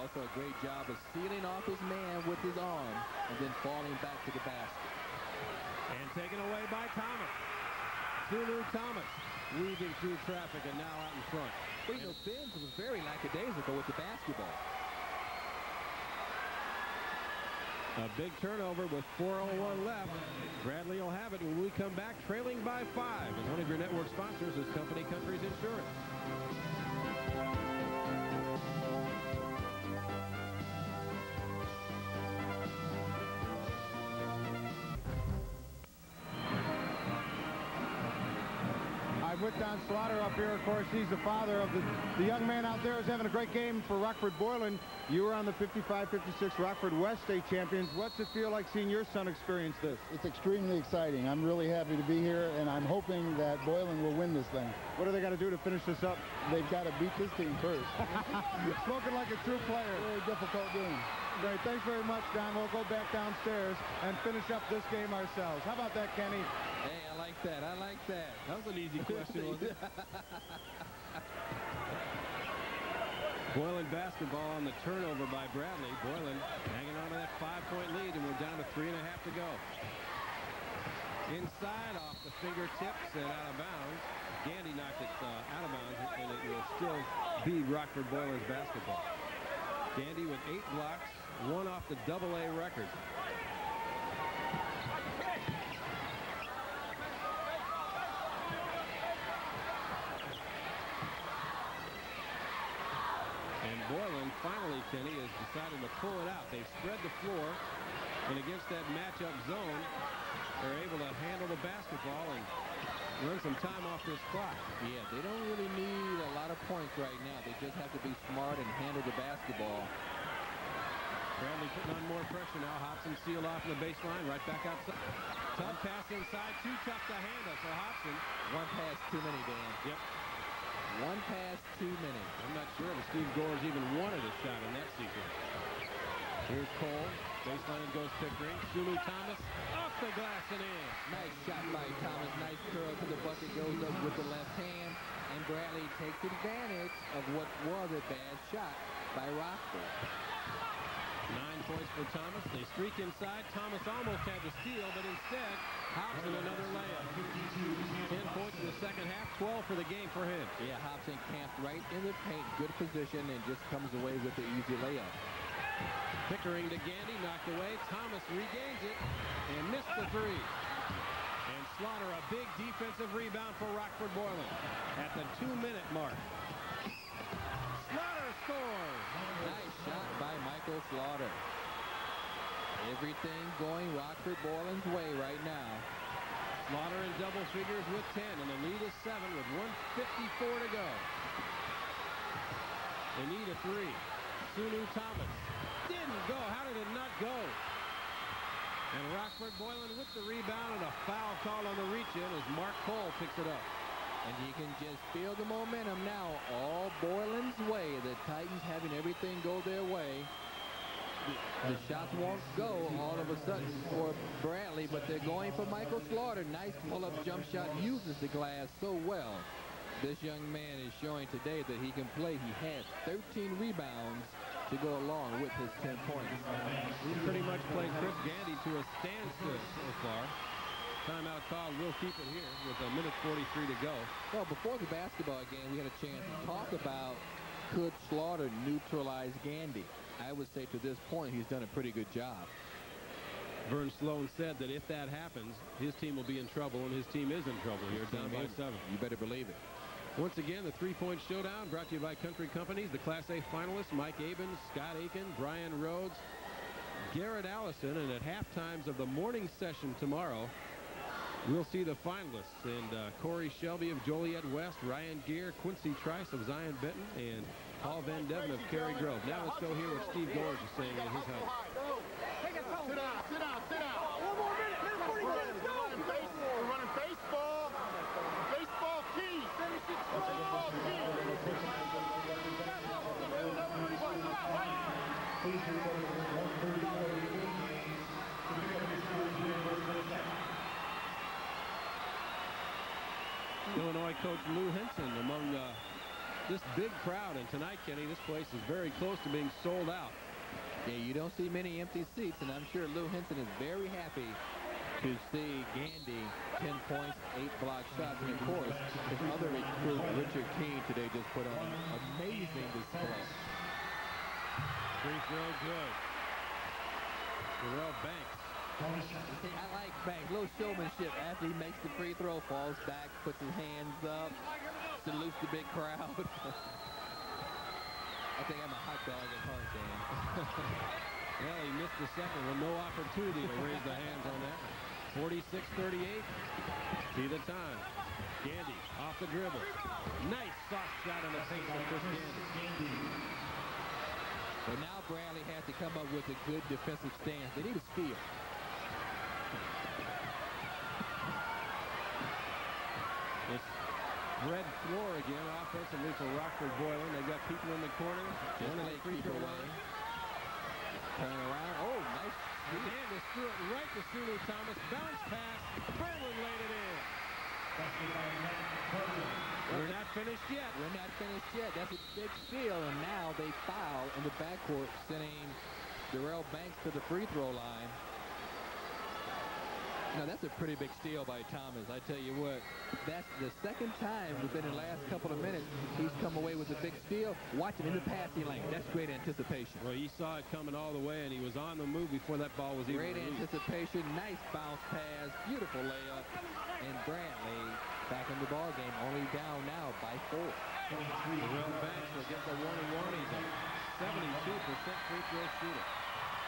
Also a great job of sealing off his man with his arm and then falling back to the basket. And taken away by Thomas. Sunu Thomas weaving through traffic and now out in front. Well, you know, Binns was very lackadaisical with the basketball. A big turnover with 4.01 left. Bradley will have it when we come back trailing by five. And one of your network sponsors is Company Countries Insurance. I'm Don Slaughter up here. Of course, he's the father of the, the young man out there who's having a great game for Rockford Boylan. You were on the 55-56 Rockford West State champions. What's it feel like seeing your son experience this? It's extremely exciting. I'm really happy to be here, and I'm hoping that Boylan will win this thing. What are they got to do to finish this up? They've got to beat this team first. Spoken like a true player. Very difficult game. Great. Thanks very much, Don. We'll go back downstairs and finish up this game ourselves. How about that, Kenny? Hey, I like that. I like that. That was an easy question, wasn't it? Boylan basketball on the turnover by Bradley. Boylan hanging on to that five-point lead, and we're down to three and a half to go. Inside off the fingertips and out of bounds. Gandy knocked it uh, out of bounds, and it will still be Rockford Boilers basketball. Gandy with eight blocks, one off the double-A record. And Boylan finally, Kenny, has decided to pull it out. They've spread the floor, and against that matchup zone, they're able to handle the basketball and run some time off this clock. Yeah, they don't really need a lot of points right now. They just have to be smart and handle the basketball. Bradley putting on more pressure now. Hobson sealed off in the baseline, right back outside. Tough pass inside, too tough to handle for Hobson. One pass too many, Dan. Yep. One pass too many. I'm not sure if Steve Goers even wanted a shot in that sequence. Here's Cole. Baseline goes Pickering. Sunu Thomas off the glass and in. Nice shot by Thomas. Nice curl to the bucket. Goes up with the left hand. And Bradley takes advantage of what was a bad shot by Rockford. Points for Thomas. They streak inside. Thomas almost had the steal, but instead, Hobson another layup. Ten points in the second half, 12 for the game for him. Yeah, Hobson camped right in the paint. Good position and just comes away with the easy layup. Pickering to Gandy, knocked away. Thomas regains it and missed the three. And Slaughter, a big defensive rebound for Rockford Boylan at the two-minute mark. Slaughter scores. Nice shot by Slaughter. Everything going Rockford Boylan's way right now. Slaughter in double figures with 10, and the lead is 7 with 154 to go. They need a three. Sunu Thomas didn't go. How did it not go? And Rockford Boylan with the rebound and a foul call on the reach-in as Mark Cole picks it up. And you can just feel the momentum now all Boylan's way. The Titans having everything go their way. The shots won't go all of a sudden for Bradley, but they're going for Michael Slaughter. Nice pull-up jump shot, uses the glass so well. This young man is showing today that he can play. He has 13 rebounds to go along with his 10 points. He pretty much played Chris Gandy to a standstill so far. Timeout called. We'll keep it here with a minute 43 to go. Well, before the basketball game, we had a chance to talk about could Slaughter neutralize Gandy. I would say to this point, he's done a pretty good job. Vern Sloan said that if that happens, his team will be in trouble, and his team is in trouble here, down by seven. You better believe it. Once again, the three-point showdown brought to you by Country Companies. The Class A finalists, Mike Abens, Scott Aiken, Brian Rhodes, Garrett Allison, and at half times of the morning session tomorrow, we'll see the finalists. And uh, Corey Shelby of Joliet West, Ryan Gear, Quincy Trice of Zion Benton, and Paul Van Devin of Cary Grove. Now let's go hear what Steve Goers is saying in his house. Sit down, sit down, sit down. One more minute, minute 40 seconds, go! We're running, base, we're running baseball. Baseball key. Baseball key. Illinois coach Lou Henson among uh, this big crowd. And tonight, Kenny, this place is very close to being sold out. Yeah, you don't see many empty seats, and I'm sure Lou Henson is very happy to see Gandy 10 points, 8 block shots, and of course, his other recruit, Richard Keene, today just put on an amazing display. Free throw good. Darrell Banks. See, I like Banks. Little showmanship after he makes the free throw, falls back, puts his hands up, salutes the big crowd. I think I'm a hot dog at heart, Dan. well, he missed the second with no opportunity to raise the hands on that. 46-38. See the time. Gandy off the dribble. Nice soft shot on the paint from Chris Gandy. But now Bradley has to come up with a good defensive stance. They need a steal. It's red floor again offensively for Rockford Boylan. They've got people in the corner. Just one free throw. Turn around. Oh, nice. Hernandez threw it right to Sunu Thomas. Bounce pass. Berlin laid it in. We're not finished yet. We're not finished yet. That's a big steal, and now they foul in the backcourt, sending Darrell Banks to the free throw line. Now, that's a pretty big steal by Thomas. I tell you what, that's the second time within the last couple of minutes he's come away with a big steal. Watch him in the passing lane. That's great anticipation. Well, he saw it coming all the way, and he was on the move before that ball was even Great anticipation. Nice bounce pass. Beautiful layup. And Bradley back in the ball game, only down now by four. Darrell Banks will get the and one. 72% free throw shooter.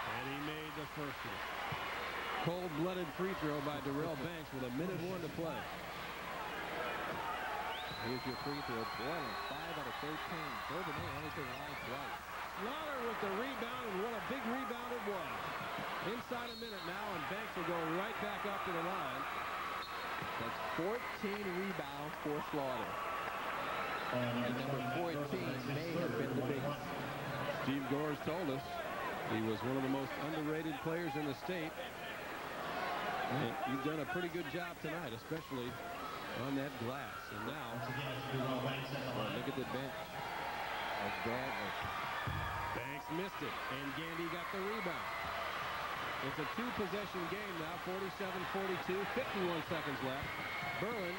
And he made the first one. Cold-blooded free throw by Darrell Banks with a minute one to play. Here's your free throw. Boylan, 5 out of 13. Bourbonnais only to line twice. Slaughter with the rebound, and what a big rebound it was. Inside a minute now, and Banks will go right back up to the line. That's 14 rebounds for Slaughter. And number 14 may have been the biggest. Steve Goers told us he was one of the most underrated players in the state. And you've done a pretty good job tonight, especially on that glass. And now, oh, look at the bench of Bradley. Banks missed it, and Gandy got the rebound. It's a two-possession game now, 47-42, 51 seconds left. Berlin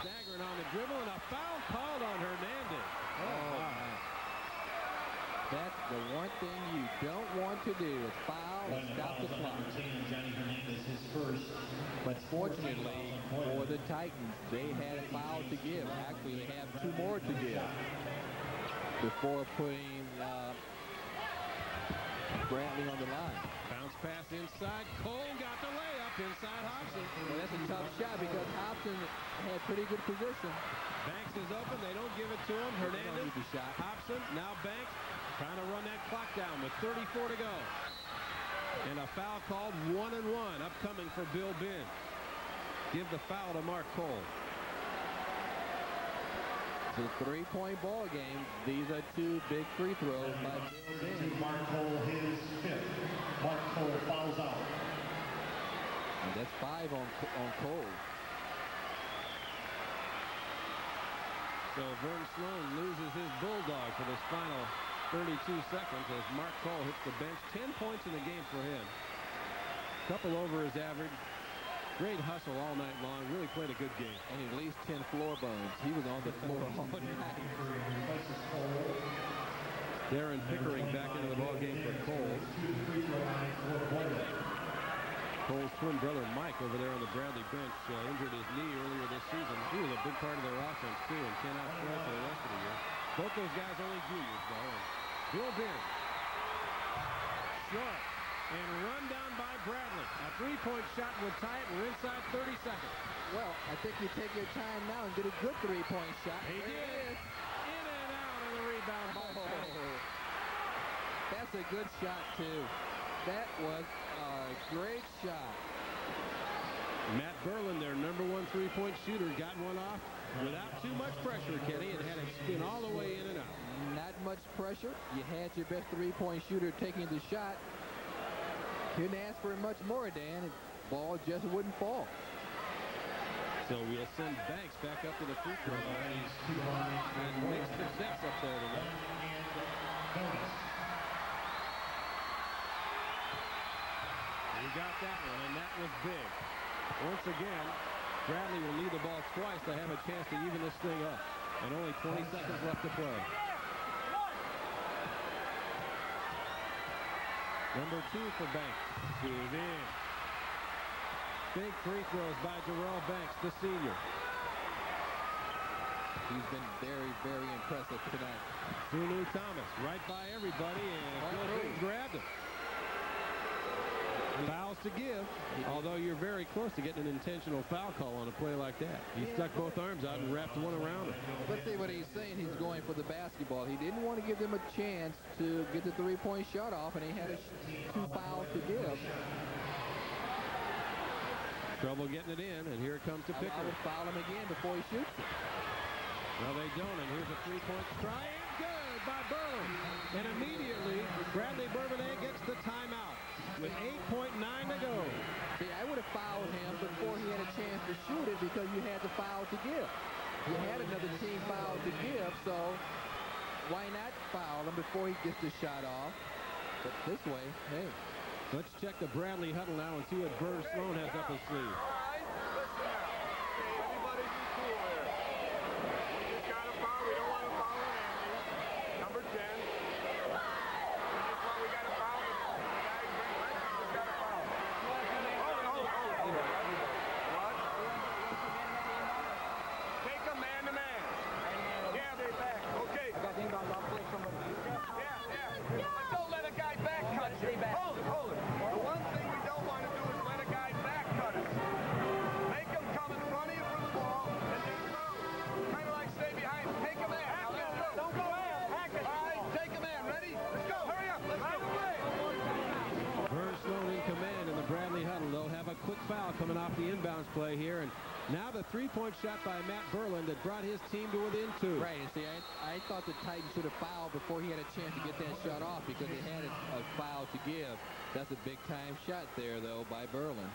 staggering on the dribble, and a foul called on Hernandez. Oh, wow. That's the one thing you don't want to do is foul and stop the clock. But fortunately for the Titans, they had a foul to give. Actually, they have two more to give before putting uh, Bradley on the line. Bounce pass inside. Cole got the layup inside Hobson. Well, that's a tough shot because Hobson had pretty good position. Banks is open. They don't give it to him. Hernandez. Hobson. Now Banks trying to run that clock down with 34 to go. And a foul called one and one upcoming for Bill Benn. Give the foul to Mark Cole. It's a three-point ball game. These are two big free throws by Bill Bing. Mark Cole his fifth. Mark Cole fouls out. And that's five on on Cole. So Vern Sloan loses his bulldog for this final 32 seconds as Mark Cole hits the bench. 10 points in the game for him. Couple over his average. Great hustle all night long. Really played a good game. And at least 10 floor bones. He was on the floor all night. Darren Pickering back into the ball game for Cole. Cole's twin brother Mike over there on the Bradley bench uh, injured his knee earlier this season. He was a big part of their offense too and cannot play for the rest of the year. Both those guys only juniors though. Bill Bing. Short and run down by Bradley. A three-point shot would tie it. We're inside 30 seconds. Well, I think you take your time now and get a good three-point shot. He There did. In and out of the rebound Bing. Oh. That's a good shot, too. That was a great shot. Matt Berlin, their number one three-point shooter, got one off without too much pressure, Kenny, and had it spin all the way in and out. Not much pressure. You had your best three-point shooter taking the shot. Couldn't ask for much more, Dan. The ball just wouldn't fall. So we'll send Banks back up to the free throw line. He's had mixed success up there tonight. He got that one, and that was big. Once again, Bradley will need the ball twice to have a chance to even this thing up. And only 20 seconds left to play. Number two for Banks. Is in. Big free throws by Darrell Banks, the senior. He's been very, very impressive tonight. Sunu Thomas right by everybody, and grabbed him. Fouls to give, although you're very close to getting an intentional foul call on a play like that. He stuck both arms out and wrapped one around him. Let's see what he's saying. He's going for the basketball. He didn't want to give them a chance to get the three-point shot off, and he had a two fouls to give. Trouble getting it in, and here it comes to I, I would foul him again before he shoots it. Well, they don't, and here's a three-point try, and good by Berlin. And immediately, Bradley Bourbonnais gets the timeout with 8.9 to go. See, I would have fouled him before he had a chance to shoot it because you had the foul to give. You had another team foul to give, so why not foul him before he gets the shot off? But this way, hey. Let's check the Bradley huddle now and see what Vern Sloan has up his sleeve. Play here. And now the three-point shot by Matt Berlin that brought his team to within two. Right, and see, I, I thought the Titans should have fouled before he had a chance to get that shot off because they had a, a foul to give. That's a big-time shot there, though, by Berlin.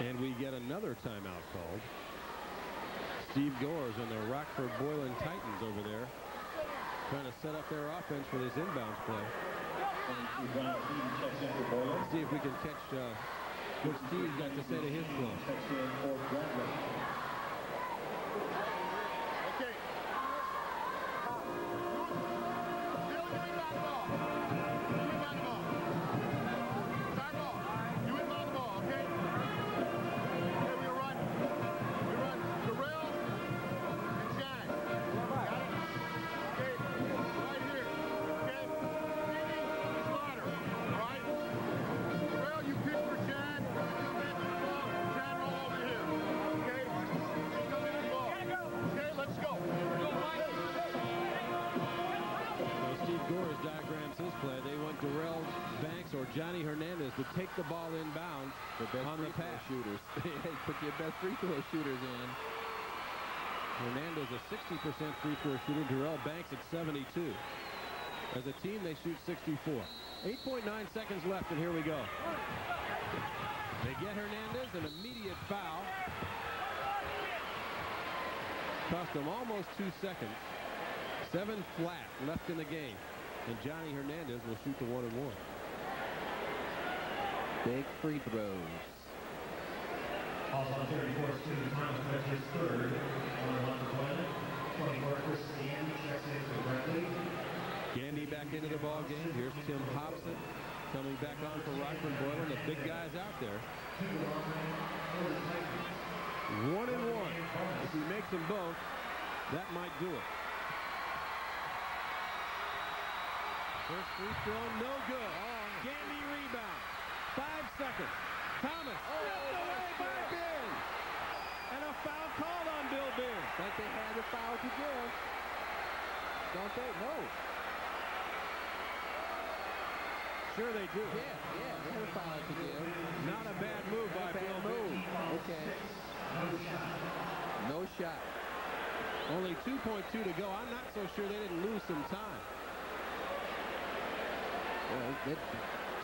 And we get another timeout called. Steve Goers and the Rockford Boylan Titans over there trying to set up their offense for this inbounds play. Let's see if we can catch uh, what Steve's got to say to his club. 60% free throw shooter. Darrell Banks at 72. As a team, they shoot 64. 8.9 seconds left, and here we go. They get Hernandez, an immediate foul. Cost them almost two seconds. Seven flat left in the game. And Johnny Hernandez will shoot the one and one. Big free throws. Also 34, Stephen Thomas with his third. On the left toilet. 24, Chris Gandy checks in for Bradley. Gandy back into the ball game. Here's Tim Hobson coming back on for Rockford Boylan. The big guys out there. One and one. If he makes them both, that might do it. First free throw, no good. Gandy rebound. Five seconds. Thomas stripped oh, away by Beard. And a foul called on Bill Beard. Think they had a foul to give. Don't they? No. Sure they do. Yeah, yeah, they had a foul to give. Not a bad move by Bad Bill move. Beard. Okay. No shot. Only 2.2 to go. I'm not so sure they didn't lose some time. Well, that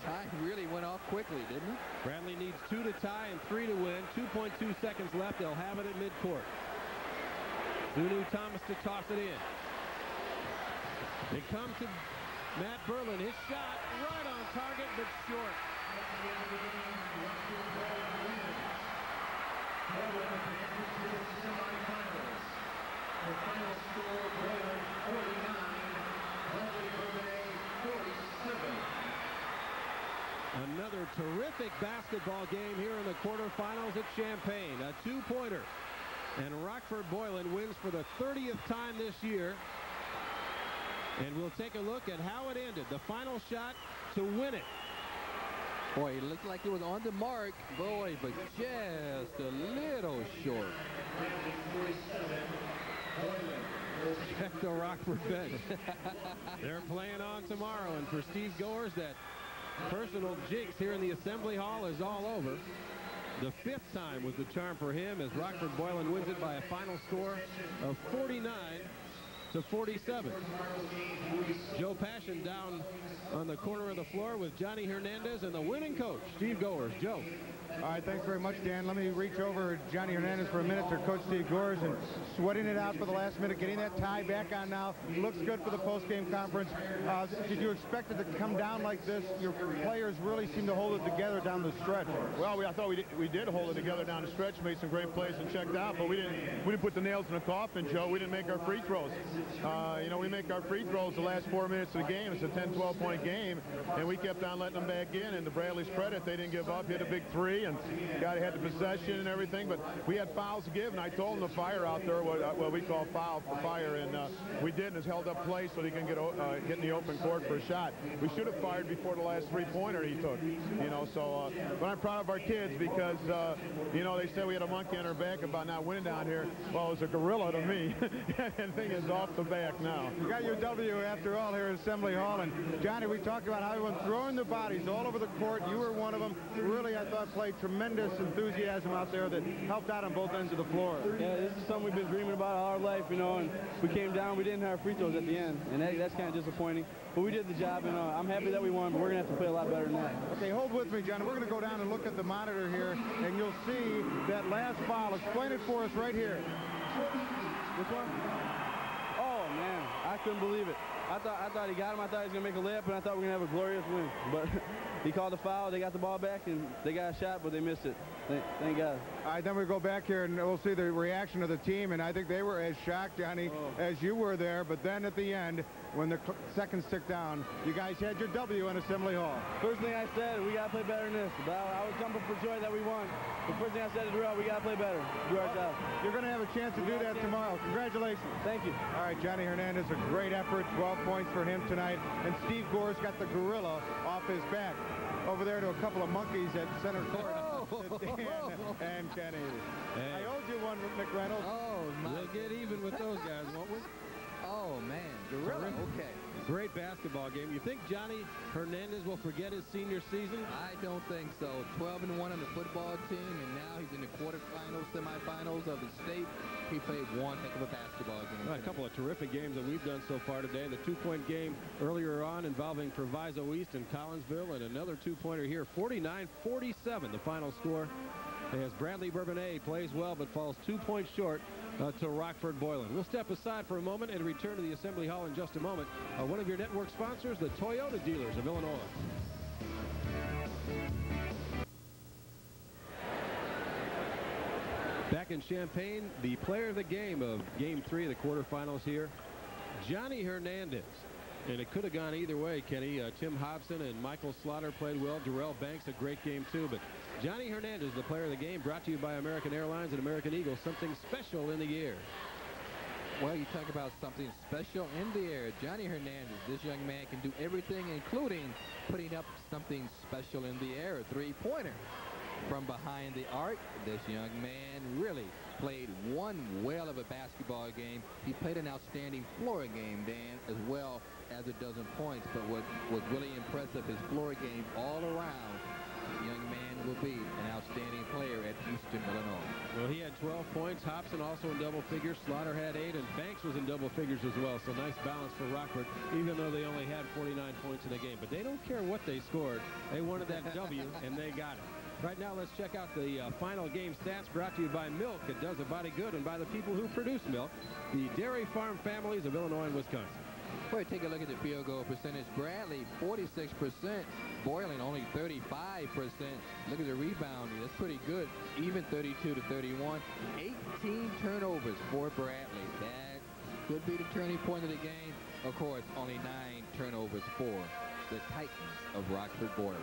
time really went off quickly, didn't it? Bradley needs two to tie and three to win. 2.2 seconds left. They'll have it at midcourt. Sunu Thomas to toss it in. They come to Matt Berlin. His shot right on target, but short. The final score, Boylan 49, Bradley Bourbonnais 47. Another terrific basketball game here in the quarterfinals at Champaign. A two-pointer. And Rockford Boylan wins for the 30th time this year. And we'll take a look at how it ended. The final shot to win it. Boy, it looked like it was on the mark. Boy, but just a little short. Check the Rockford bench. They're playing on tomorrow. And for Steve Goers, that personal jinx here in the Assembly Hall is all over. The fifth time was the charm for him as Rockford Boylan wins it by a final score of 49 to 47. Joe Passion down on the corner of the floor with Johnny Hernandez and the winning coach, Steve Goers. Joe. All right, thanks very much, Dan. Let me reach over Johnny Hernandez for a minute to Coach Steve Goers and sweating it out for the last minute, getting that tie back on now. Looks good for the post-game conference. Uh, did you expect it to come down like this? Your players really seem to hold it together down the stretch. Well, we, I thought we did, we did hold it together down the stretch, made some great plays and checked out, but we didn't we didn't put the nails in the coffin, Joe. We didn't make our free throws. Uh, you know, we make our free throws the last four minutes of the game. It's a 10, 12 point game, and we kept on letting them back in. And the Bradley's credit, they didn't give up. Hit a big three, and got had the possession and everything. But we had fouls to give, and I told them to fire out there what, uh, what we call foul for fire, and uh, we did, and it's held up play so he can get uh, get in the open court for a shot. We should have fired before the last three-pointer he took. You know, so uh, but I'm proud of our kids because uh, you know they said we had a monkey on our back about not winning down here. Well, it was a gorilla to me, and thing is off the back now. You got your W after all here at Assembly Hall. And Johnny, we talked about how everyone throwing the bodies all over the court. You were one of them. Really, I thought played tremendous enthusiasm out there that helped out on both ends of the floor. Yeah, this is something we've been dreaming about all our life, you know, and we came down, we didn't have free throws at the end, and that, that's kind of disappointing. But we did the job, and uh, I'm happy that we won, but we're going to have to play a lot better than that. Okay, hold with me, John. We're going to go down and look at the monitor here, and you'll see that last foul. Explain it for us right here. Which one? Oh, man, I couldn't believe it. I thought I thought he got him. I thought he was going to make a layup, and I thought we were going to have a glorious win. But he called the foul. They got the ball back, and they got a shot, but they missed it. Thank, thank God. Then we go back here and we'll see the reaction of the team, and I think they were as shocked, Johnny, oh. as you were there. But then at the end, when the seconds tick down, you guys had your W in Assembly Hall. First thing I said, we got to play better than this. But I, I was jumping for joy that we won. The first thing I said to Darrell, we got to play better. Do our job. You're going to have a chance to do that tomorrow. Congratulations. Thank you. All right, Johnny Hernandez, a great effort, 12 points for him tonight. And Steve Goers got the gorilla off his back. Over there to a couple of monkeys at center court. Dan and Kenny. I owed you one, McReynolds. Oh, my. We'll get even with those guys, won't we? Oh, man. Gorilla. Okay. Great basketball game. You think Johnny Hernandez will forget his senior season? I don't think so. 12 and 1 on the football team, and now he's in the quarterfinals, semifinals of the state. He played one heck of a basketball game. Well, a couple of terrific games that we've done so far today. The two-point game earlier on involving Proviso East and Collinsville, and another two-pointer here, 49-47, the final score. As Bradley Bourbonnais plays well but falls two points short uh, to Rockford Boylan. We'll step aside for a moment and return to the Assembly Hall in just a moment. Uh, one of your network sponsors, the Toyota dealers of Illinois. Back in Champaign, the player of the game of Game 3 of the quarterfinals here, Johnny Hernandez. And it could have gone either way, Kenny. Uh, Tim Hobson and Michael Slaughter played well. Darrell Banks, a great game, too. But Johnny Hernandez, the player of the game, brought to you by American Airlines and American Eagle. Something special in the air. Well, you talk about something special in the air. Johnny Hernandez, this young man can do everything, including putting up something special in the air, a three-pointer. From behind the arc, this young man really played one well of a basketball game. He played an outstanding floor game, Dan, as well as a dozen points. But what was really impressive, his floor game all around, young man will be an outstanding player at Eastern Illinois. Well, he had 12 points. Hobson also in double figures. Slaughter had eight, and Banks was in double figures as well. So nice balance for Rockford, even though they only had 49 points in the game. But they don't care what they scored. They wanted that W, and they got it. Right now, let's check out the uh, final game stats brought to you by Milk. It does a body good, and by the people who produce milk, the dairy farm families of Illinois and Wisconsin. Boy, take a look at the field goal percentage. Bradley, 46%. Boylan, only 35%. Look at the rebounding. That's pretty good. Even 32 to 31. 18 turnovers for Bradley. That could be the turning point of the game. Of course, only nine turnovers for the Titans of Rockford Boylan.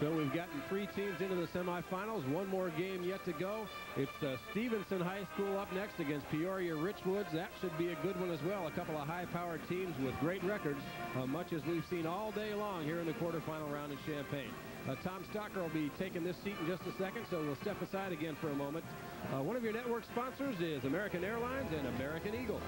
So we've gotten three teams into the semifinals. One more game yet to go. It's uh, Stevenson High School up next against Peoria Richwoods. That should be a good one as well. A couple of high-powered teams with great records, uh, much as we've seen all day long here in the quarterfinal round in Champaign. Uh, Tom Stocker will be taking this seat in just a second, so we'll step aside again for a moment. Uh, one of your network sponsors is American Airlines and American Eagle.